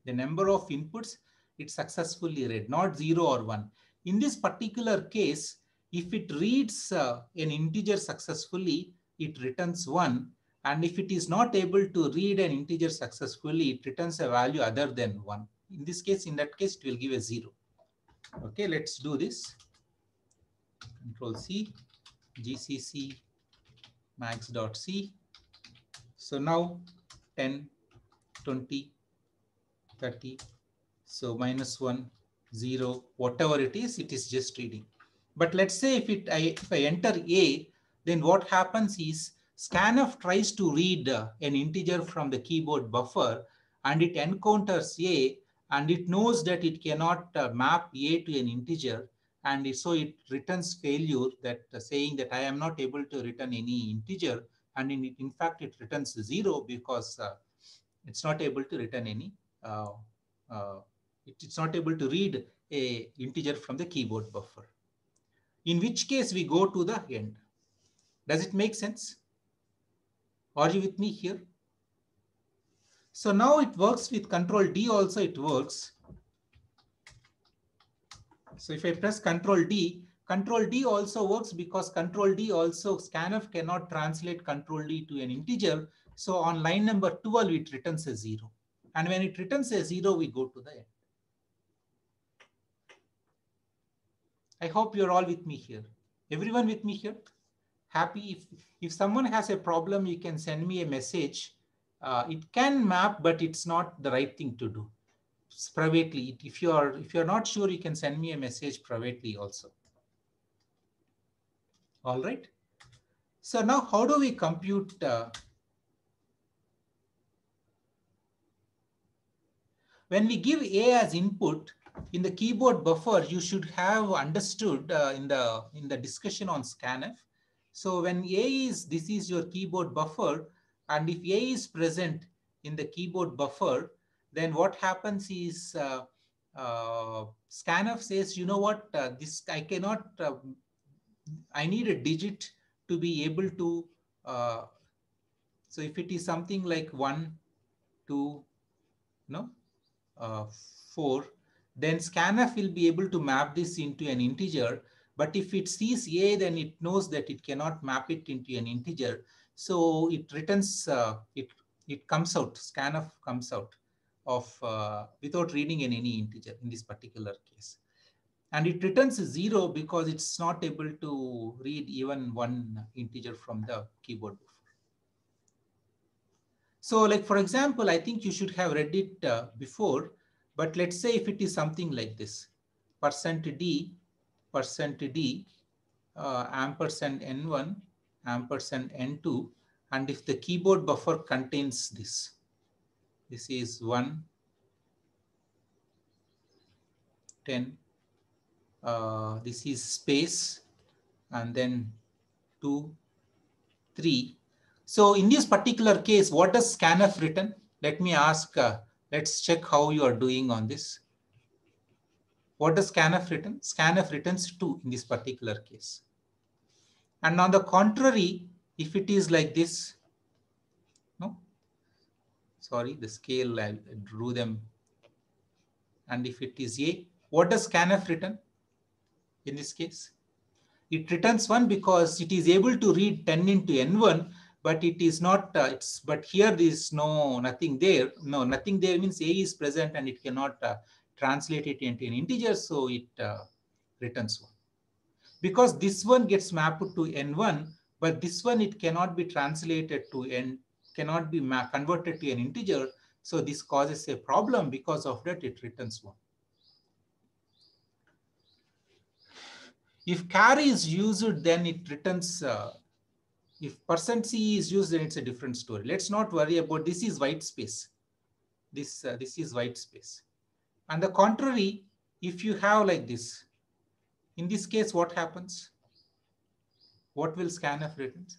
The number of inputs it successfully read, not zero or one. In this particular case, if it reads uh, an integer successfully, it returns one. And if it is not able to read an integer successfully, it returns a value other than one. In this case, in that case, it will give a zero. Okay, let's do this. Control C, GCC max.c. So now 10, 20, 30. So minus 1, 0, whatever it is, it is just reading. But let's say if, it, I, if I enter A, then what happens is scanf tries to read uh, an integer from the keyboard buffer and it encounters A and it knows that it cannot uh, map A to an integer. And so it returns failure that uh, saying that I am not able to return any integer. And in, in fact, it returns zero because uh, it's not able to return any, uh, uh, it, it's not able to read a integer from the keyboard buffer in which case we go to the end. Does it make sense? Are you with me here? So now it works with control D also it works. So if I press control D, control D also works because control D also scanf cannot translate control D to an integer. So on line number 12, it returns a zero. And when it returns a zero, we go to the end. I hope you're all with me here. Everyone with me here? Happy? If, if someone has a problem, you can send me a message. Uh, it can map, but it's not the right thing to do. It's privately, if you're if you're not sure, you can send me a message privately also. All right. So now, how do we compute? Uh, when we give A as input, in the keyboard buffer, you should have understood uh, in the in the discussion on scanf. So when A is, this is your keyboard buffer, and if A is present in the keyboard buffer, then what happens is uh, uh, scanf says, you know what, uh, this I cannot, uh, I need a digit to be able to, uh, so if it is something like one, two, no, uh, 4, then scanf will be able to map this into an integer. But if it sees a, then it knows that it cannot map it into an integer. So it returns, uh, it, it comes out, scanf comes out of uh, without reading in any integer in this particular case. And it returns zero because it's not able to read even one integer from the keyboard. So like, for example, I think you should have read it uh, before, but let's say if it is something like this, percent %d, percent %d, uh, ampersand n1, ampersand n2, and if the keyboard buffer contains this, this is 1, 10, uh, this is space, and then 2, 3. So in this particular case, what does scanf written? Let me ask, uh, let's check how you are doing on this. What does scanf written? Scanf returns 2 in this particular case. And on the contrary, if it is like this, no, sorry, the scale, I drew them. And if it is A, what does scanf return in this case? It returns 1 because it is able to read 10 into N1, but it is not, uh, it's, but here there is no, nothing there. No, nothing there means A is present and it cannot uh, translate it into an integer. So it uh, returns 1. Because this one gets mapped to N1, but this one, it cannot be translated to N, cannot be converted to an integer. So this causes a problem. Because of that, it returns 1. If char is used, then it returns, uh, if percent %c is used, then it's a different story. Let's not worry about this is white space. This, uh, this is white space. And the contrary, if you have like this, in this case, what happens? What will scanf returns?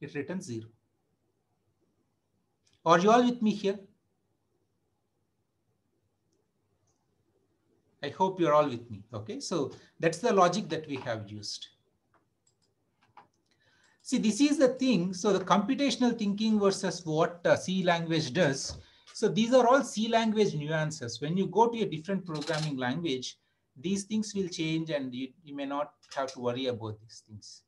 It returns zero. Are you all with me here? I hope you're all with me. Okay, so that's the logic that we have used. See, this is the thing. So the computational thinking versus what uh, C language does. So these are all C language nuances. When you go to a different programming language, these things will change and you, you may not have to worry about these things.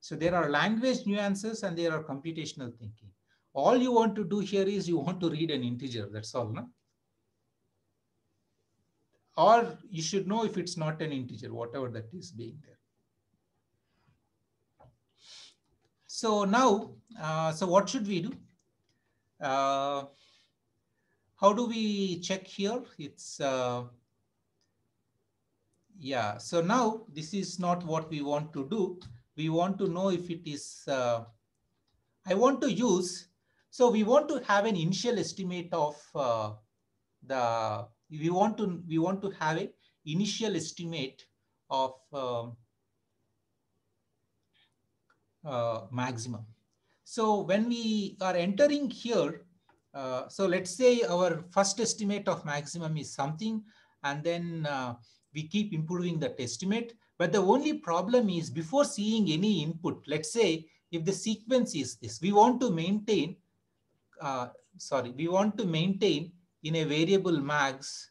So there are language nuances and there are computational thinking. All you want to do here is you want to read an integer. That's all, no? or you should know if it's not an integer, whatever that is being there. So now, uh, so what should we do? Uh, how do we check here? It's, uh, yeah, so now this is not what we want to do. We want to know if it is, uh, I want to use, so we want to have an initial estimate of uh, the we want to we want to have an initial estimate of uh, uh, maximum. So when we are entering here, uh, so let's say our first estimate of maximum is something, and then uh, we keep improving that estimate. But the only problem is before seeing any input, let's say if the sequence is this, we want to maintain, uh, sorry, we want to maintain in a variable max,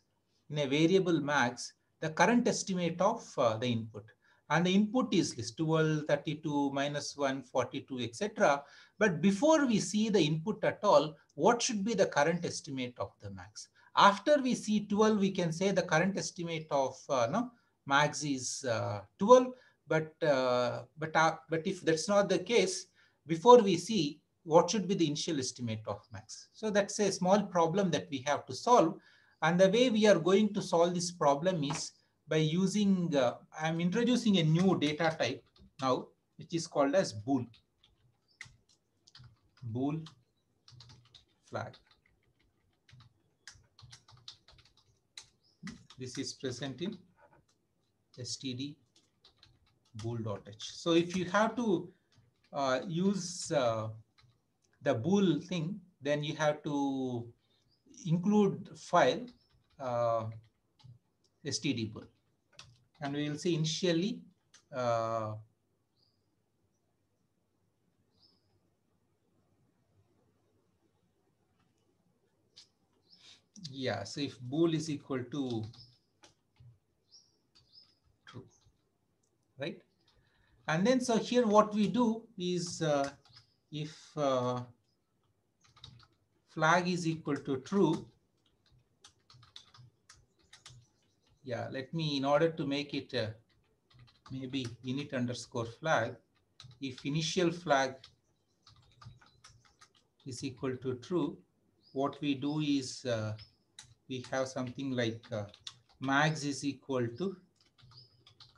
in a variable max, the current estimate of uh, the input. And the input is this 12, 32, minus 1, 42, etc. But before we see the input at all, what should be the current estimate of the max? After we see 12, we can say the current estimate of uh, no, max is uh, 12. But, uh, but, uh, but if that's not the case, before we see what should be the initial estimate of max. So that's a small problem that we have to solve. And the way we are going to solve this problem is by using, uh, I'm introducing a new data type now, which is called as bool. Bool flag. This is present in std bool.h. So if you have to uh, use uh, the bool thing, then you have to include file uh, std bool. And we will see initially uh, Yeah, so if bool is equal to true, right? And then so here what we do is uh, if uh, flag is equal to true, yeah, let me, in order to make it uh, maybe init underscore flag, if initial flag is equal to true, what we do is uh, we have something like uh, max is equal to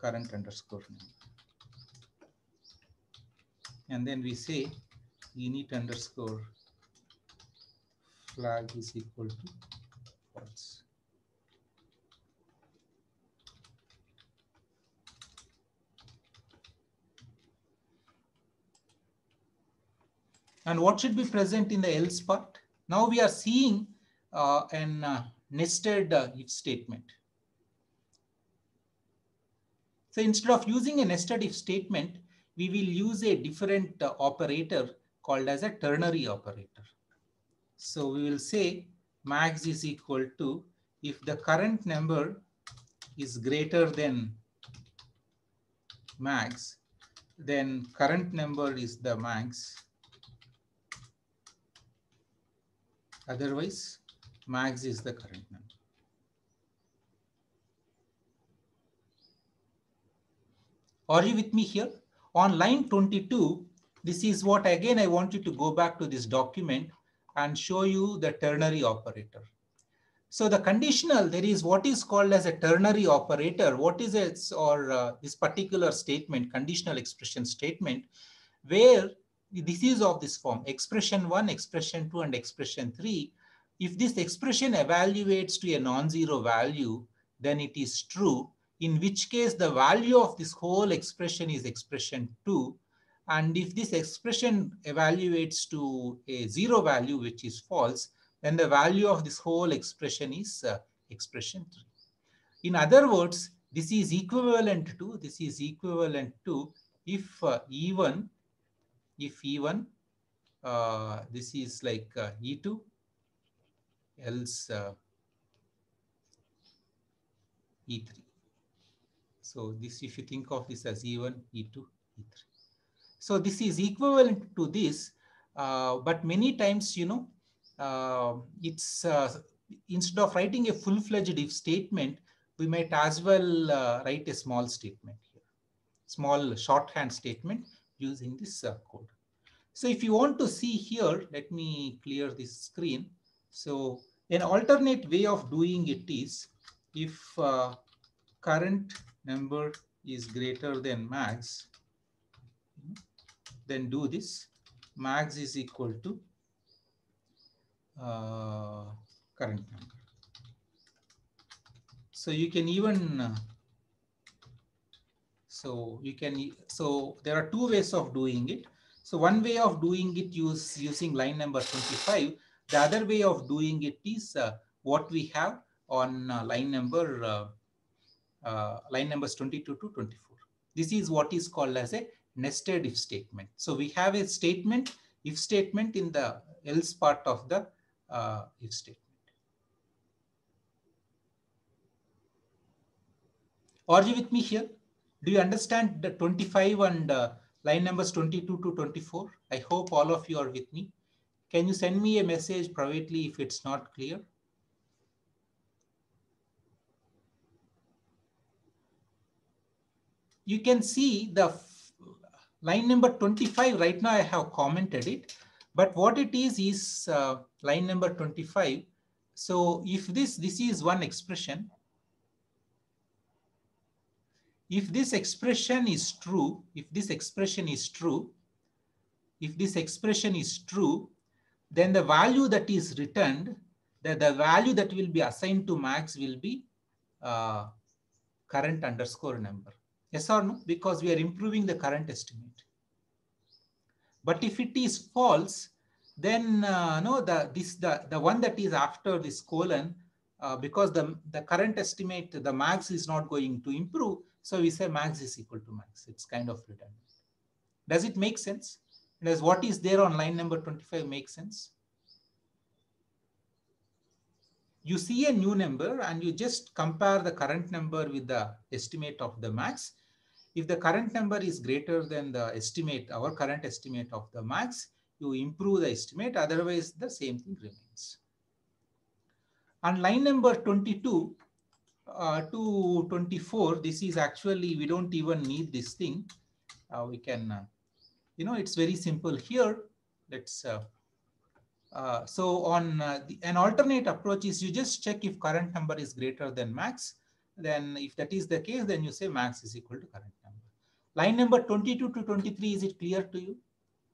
current underscore name. And then we say init underscore flag is equal to false. And what should be present in the else part? Now we are seeing an uh, nested uh, if statement. So instead of using a nested if statement, we will use a different uh, operator called as a ternary operator. So we will say max is equal to if the current number is greater than max, then current number is the max Otherwise, max is the current number. Are you with me here? On line 22, this is what again I want you to go back to this document and show you the ternary operator. So the conditional, there is what is called as a ternary operator. What is it or uh, this particular statement, conditional expression statement, where this is of this form, expression 1, expression 2, and expression 3. If this expression evaluates to a non-zero value, then it is true, in which case the value of this whole expression is expression 2. And if this expression evaluates to a zero value, which is false, then the value of this whole expression is uh, expression 3. In other words, this is equivalent to, this is equivalent to if uh, even if E1, uh, this is like uh, E2, else uh, E3. So this, if you think of this as E1, E2, E3. So this is equivalent to this, uh, but many times, you know, uh, it's uh, instead of writing a full-fledged if statement, we might as well write a small statement here, small shorthand statement using this uh, code. So if you want to see here, let me clear this screen. So an alternate way of doing it is if uh, current number is greater than max, then do this. Max is equal to uh, current number. So you can even so you can, so there are two ways of doing it. So one way of doing it use using line number 25. The other way of doing it is uh, what we have on uh, line number uh, line numbers 22 to 24. This is what is called as a nested if statement. So we have a statement, if statement in the else part of the if statement. Are you with me here? Do you understand the 25 and uh, line numbers 22 to 24? I hope all of you are with me. Can you send me a message privately if it's not clear? You can see the line number 25 right now I have commented it, but what it is is uh, line number 25. So if this, this is one expression, if this expression is true, if this expression is true, if this expression is true, then the value that is returned, the, the value that will be assigned to max will be uh, current underscore number. Yes or no? Because we are improving the current estimate. But if it is false, then uh, no, the this the the one that is after this colon, uh, because the the current estimate the max is not going to improve, so we say max is equal to max. It's kind of redundant. Does it make sense? Does what is there on line number 25 make sense? you see a new number and you just compare the current number with the estimate of the max. If the current number is greater than the estimate, our current estimate of the max, you improve the estimate, otherwise the same thing remains. On line number 22 uh, to 24, this is actually, we don't even need this thing. Uh, we can, uh, you know, it's very simple here. Let's uh, uh, so on uh, the, an alternate approach is you just check if current number is greater than max. Then if that is the case, then you say max is equal to current number. Line number 22 to 23, is it clear to you?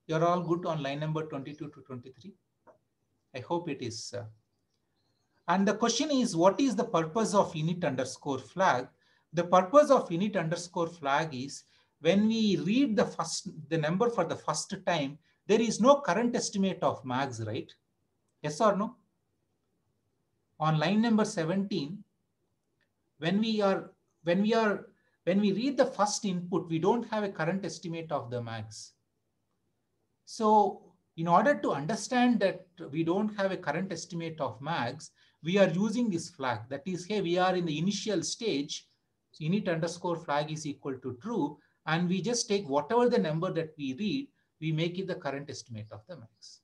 You're all good on line number 22 to 23? I hope it is. And the question is, what is the purpose of init underscore flag? The purpose of init underscore flag is when we read the first the number for the first time, there is no current estimate of max, right? Yes or no? On line number 17, when we are when we are when we read the first input, we don't have a current estimate of the max. So in order to understand that we don't have a current estimate of max, we are using this flag. That is, hey, we are in the initial stage. So init underscore flag is equal to true. And we just take whatever the number that we read we make it the current estimate of the max.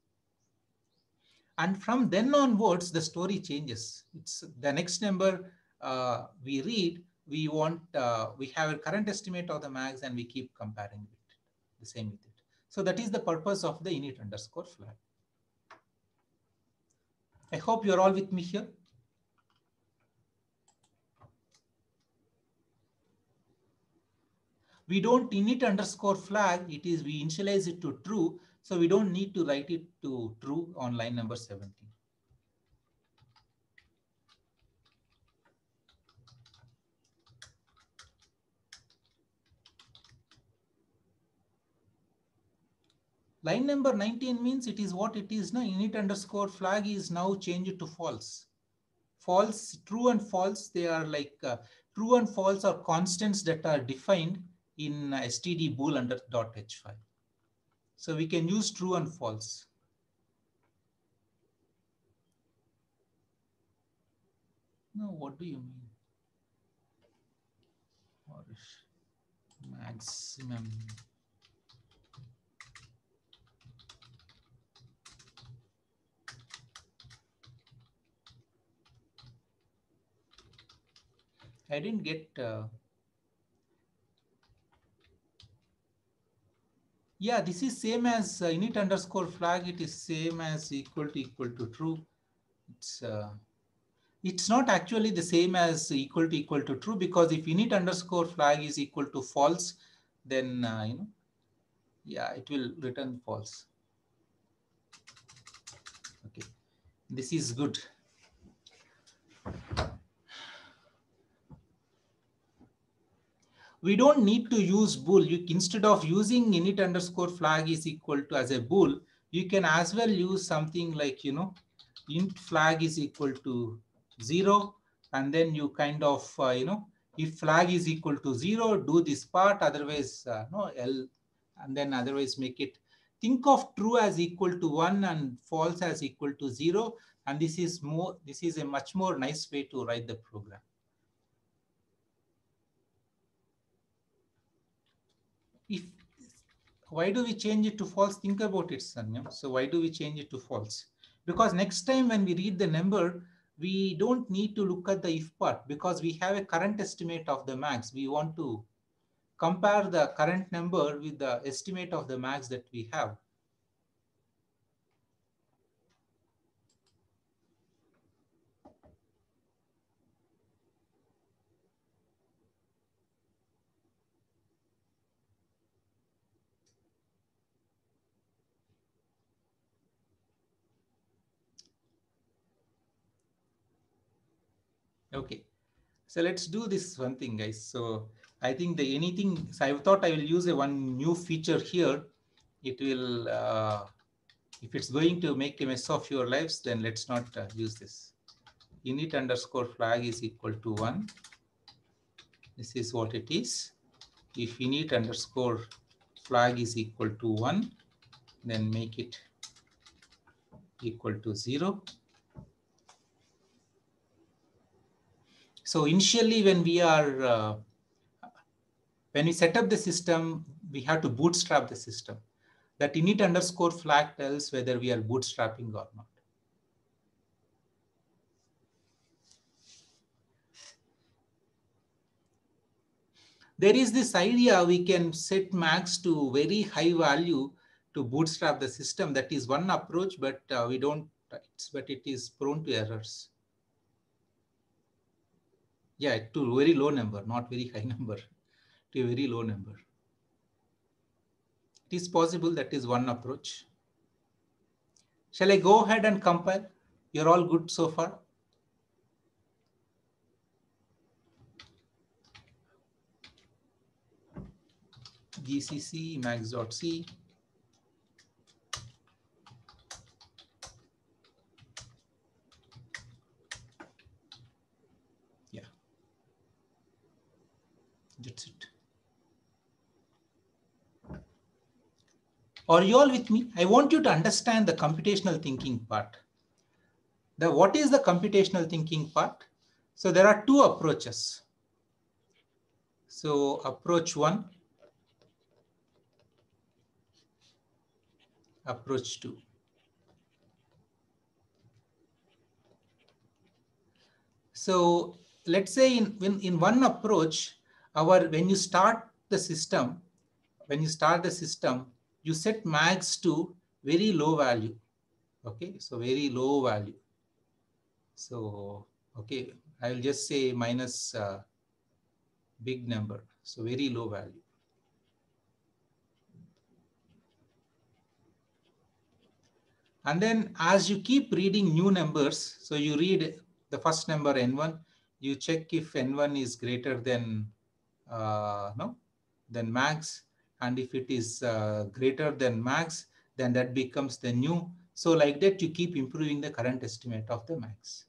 And from then onwards, the story changes. It's the next number uh, we read, we want, uh, we have a current estimate of the max and we keep comparing it, the same with it. So that is the purpose of the init underscore flag. I hope you're all with me here. We don't init underscore flag, it is we initialize it to true. So we don't need to write it to true on line number 17. Line number 19 means it is what it is now. Init underscore flag is now changed to false. False, true and false, they are like uh, true and false are constants that are defined in std bool under dot h file. So we can use true and false. No, what do you mean? Maximum I didn't get uh, Yeah, this is same as uh, init underscore flag. It is same as equal to equal to true. It's uh, it's not actually the same as equal to equal to true because if init underscore flag is equal to false, then uh, you know, yeah, it will return false. Okay, this is good. We don't need to use bool. You, instead of using init underscore flag is equal to as a bool, you can as well use something like, you know, int flag is equal to zero. And then you kind of, uh, you know, if flag is equal to zero, do this part, otherwise, uh, no, else, and then otherwise make it, think of true as equal to one and false as equal to zero. And this is more, this is a much more nice way to write the program. if why do we change it to false? Think about it, Sanyam. So why do we change it to false? Because next time when we read the number, we don't need to look at the if part because we have a current estimate of the max. We want to compare the current number with the estimate of the max that we have. Okay, so let's do this one thing, guys. So I think the anything, so I thought I will use a one new feature here. It will, uh, if it's going to make a mess of your lives, then let's not uh, use this. Init underscore flag is equal to one. This is what it is. If init underscore flag is equal to one, then make it equal to zero So initially when we are, uh, when we set up the system, we have to bootstrap the system. That init underscore flag tells whether we are bootstrapping or not. There is this idea we can set max to very high value to bootstrap the system. That is one approach, but uh, we don't, but it is prone to errors. Yeah, to very low number, not very high number, to a very low number. It is possible that is one approach. Shall I go ahead and compile? You're all good so far? gcc max.c yeah that's it are you all with me? I want you to understand the computational thinking part. The what is the computational thinking part? So there are two approaches. So approach one approach two. So let's say in, in, in one approach, our when you start the system, when you start the system, you set max to very low value. Okay, so very low value. So, okay, I will just say minus uh, big number. So very low value. And then as you keep reading new numbers, so you read the first number n1, you check if n1 is greater than uh, no, then max. And if it is uh, greater than max, then that becomes the new. So like that, you keep improving the current estimate of the max.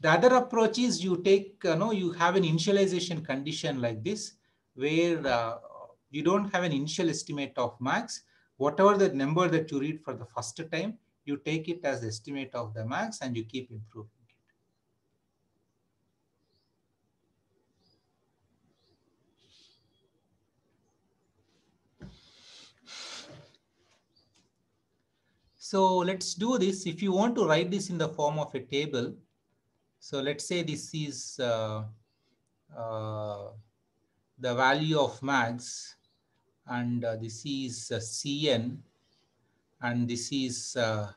The other approach is you take, you know, you have an initialization condition like this, where uh, you don't have an initial estimate of max. Whatever the number that you read for the first time, you take it as the estimate of the max and you keep improving it. So let's do this. If you want to write this in the form of a table, so let's say this is uh, uh, the value of max and uh, this is uh, Cn and this is uh,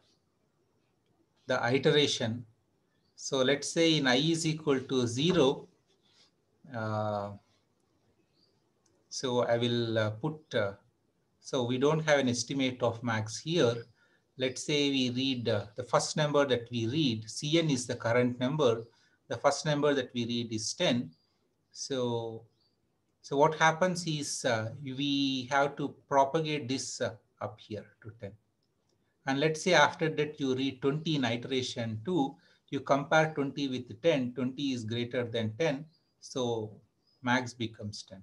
the iteration. So let's say in i is equal to 0, uh, so I will put, so we don't have an estimate of max here let's say we read uh, the first number that we read, Cn is the current number. The first number that we read is 10. So, so what happens is uh, we have to propagate this uh, up here to 10. And let's say after that you read 20 in iteration 2, you compare 20 with 10, 20 is greater than 10. So max becomes 10.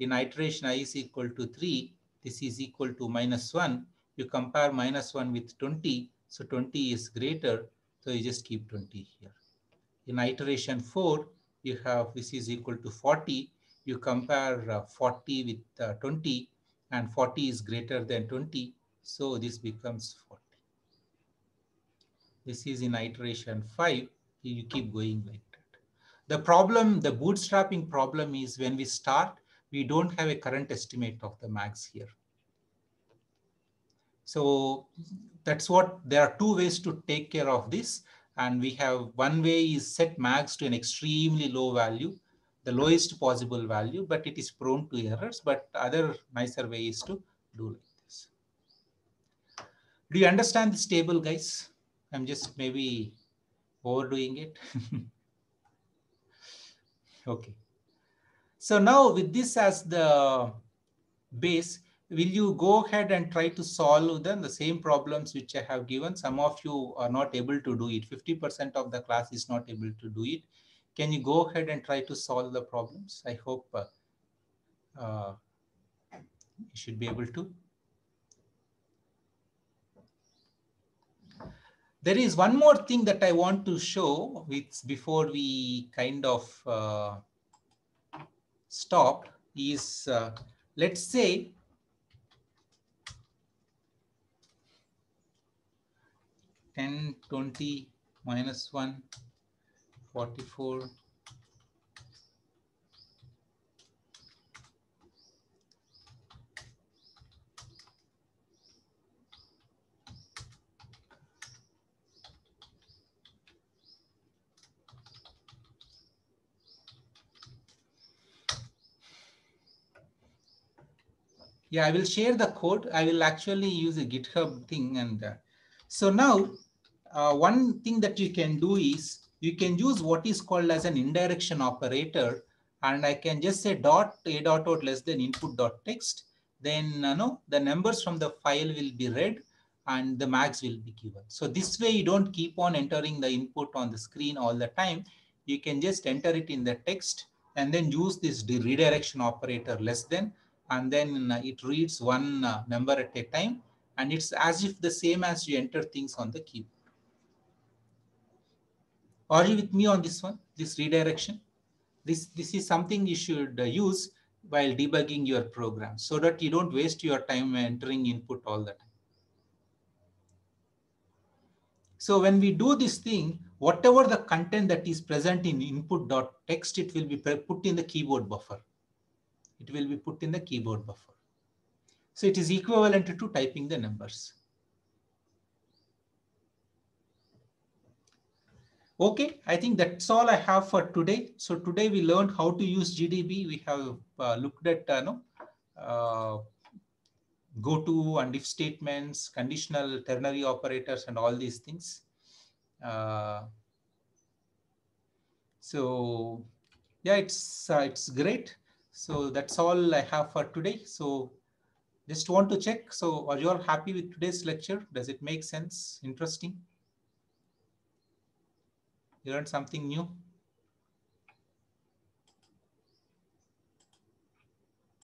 In iteration i is equal to 3, this is equal to minus 1 you compare minus 1 with 20. So 20 is greater. So you just keep 20 here. In iteration 4, you have this is equal to 40. You compare uh, 40 with uh, 20 and 40 is greater than 20. So this becomes 40. This is in iteration 5. You keep going like that. The problem, the bootstrapping problem is when we start, we don't have a current estimate of the max here. So that's what there are two ways to take care of this. And we have one way is set max to an extremely low value, the lowest possible value, but it is prone to errors. But other nicer way is to do like this. Do you understand this table, guys? I'm just maybe overdoing it. okay. So now with this as the base, will you go ahead and try to solve then the same problems which I have given? Some of you are not able to do it. 50% of the class is not able to do it. Can you go ahead and try to solve the problems? I hope uh, uh, You should be able to. There is one more thing that I want to show which before we kind of uh, stop is, uh, let's say, Ten, twenty, minus one, forty-four, Yeah, I will share the code. I will actually use a GitHub thing. And uh, so now uh, one thing that you can do is you can use what is called as an indirection operator. And I can just say dot a dot out less than input dot text. Then uh, no, the numbers from the file will be read and the max will be given. So this way you don't keep on entering the input on the screen all the time. You can just enter it in the text and then use this redirection operator less than and then uh, it reads one uh, number at a time and it's as if the same as you enter things on the keyboard. Are you with me on this one, this redirection? This, this is something you should uh, use while debugging your program so that you don't waste your time entering input all the time. So when we do this thing, whatever the content that is present in input.text, it will be put in the keyboard buffer it will be put in the keyboard buffer. So it is equivalent to typing the numbers. Okay, I think that's all I have for today. So today we learned how to use GDB. We have uh, looked at uh, no, uh, go to and if statements, conditional ternary operators, and all these things. Uh, so yeah, it's uh, it's great. So that's all I have for today. So just want to check. So are you all happy with today's lecture? Does it make sense? Interesting? You learned something new?